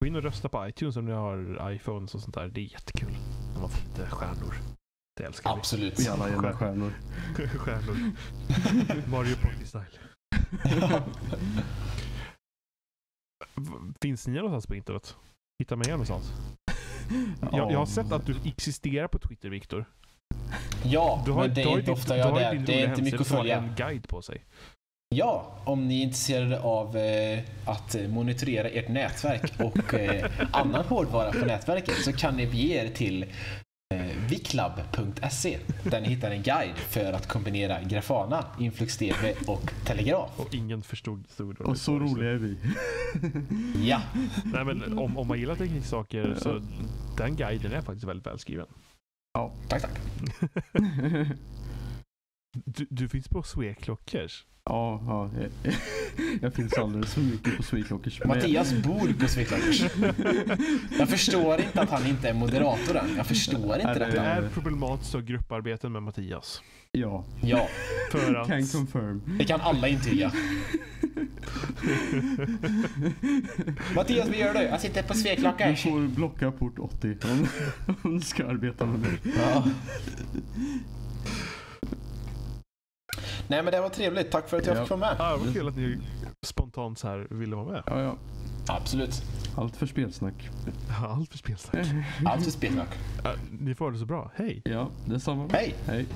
gå in och rösta på iTunes om ni har iPhones och sånt där. Det är jättekul. När man får lite stjärnor. Det älskar Absolut. Vi alla gillar stjärnor. stjärnor. [LAUGHS] [LAUGHS] Mario Party style. [LAUGHS] Finns ni någonstans på internet? Hitta mig någonstans. [LAUGHS] Jag, jag har sett att du existerar på Twitter, Viktor. ja, har, men det är inte ofta jag är där. Det är inte mycket att följa. en guide på sig. Ja, om ni är intresserade av eh, att monitorera ert nätverk och eh, [LAUGHS] annan hårdvara på nätverket så kan ni bege er till eh, viclab.se där ni hittar en guide för att kombinera Grafana, Influx-DB och Telegraf. Och ingen förstod stod Och så roliga är vi. Ja, Nej, men om, om man gillar tekniksaker så den guiden är faktiskt väldigt välskriven. Ja. tack tack. [LAUGHS] Du, du finns på Sweklockers. ja, ja. Jag, [LAUGHS] jag finns alldeles för mycket på Sweetlockers. Men- Mattias bor på Sweetlockers. Jag förstår inte att han inte är moderator än. Jag förstår inte Det detta. är problematiskt att grupparbeten med Mattias. Ja, Ja, För att... can confirm. det kan alla intyga. Mattias, vad gör du? Jag sitter på Du Sweetlockers. får blocka port 80 om, om du ska arbeta med mig. Ja. Nej men det var trevligt. Tack för att jag Ja. fick vara med. Ja, vad kul att ni spontant så här ville vara med. Ja, ja. Absolut. Allt för spelsnack. [LAUGHS] Allt för spelsnack. Allt för spelsnack. Ja, Ni får det så bra. Hej! Ja, detsamma. Hej! Hej.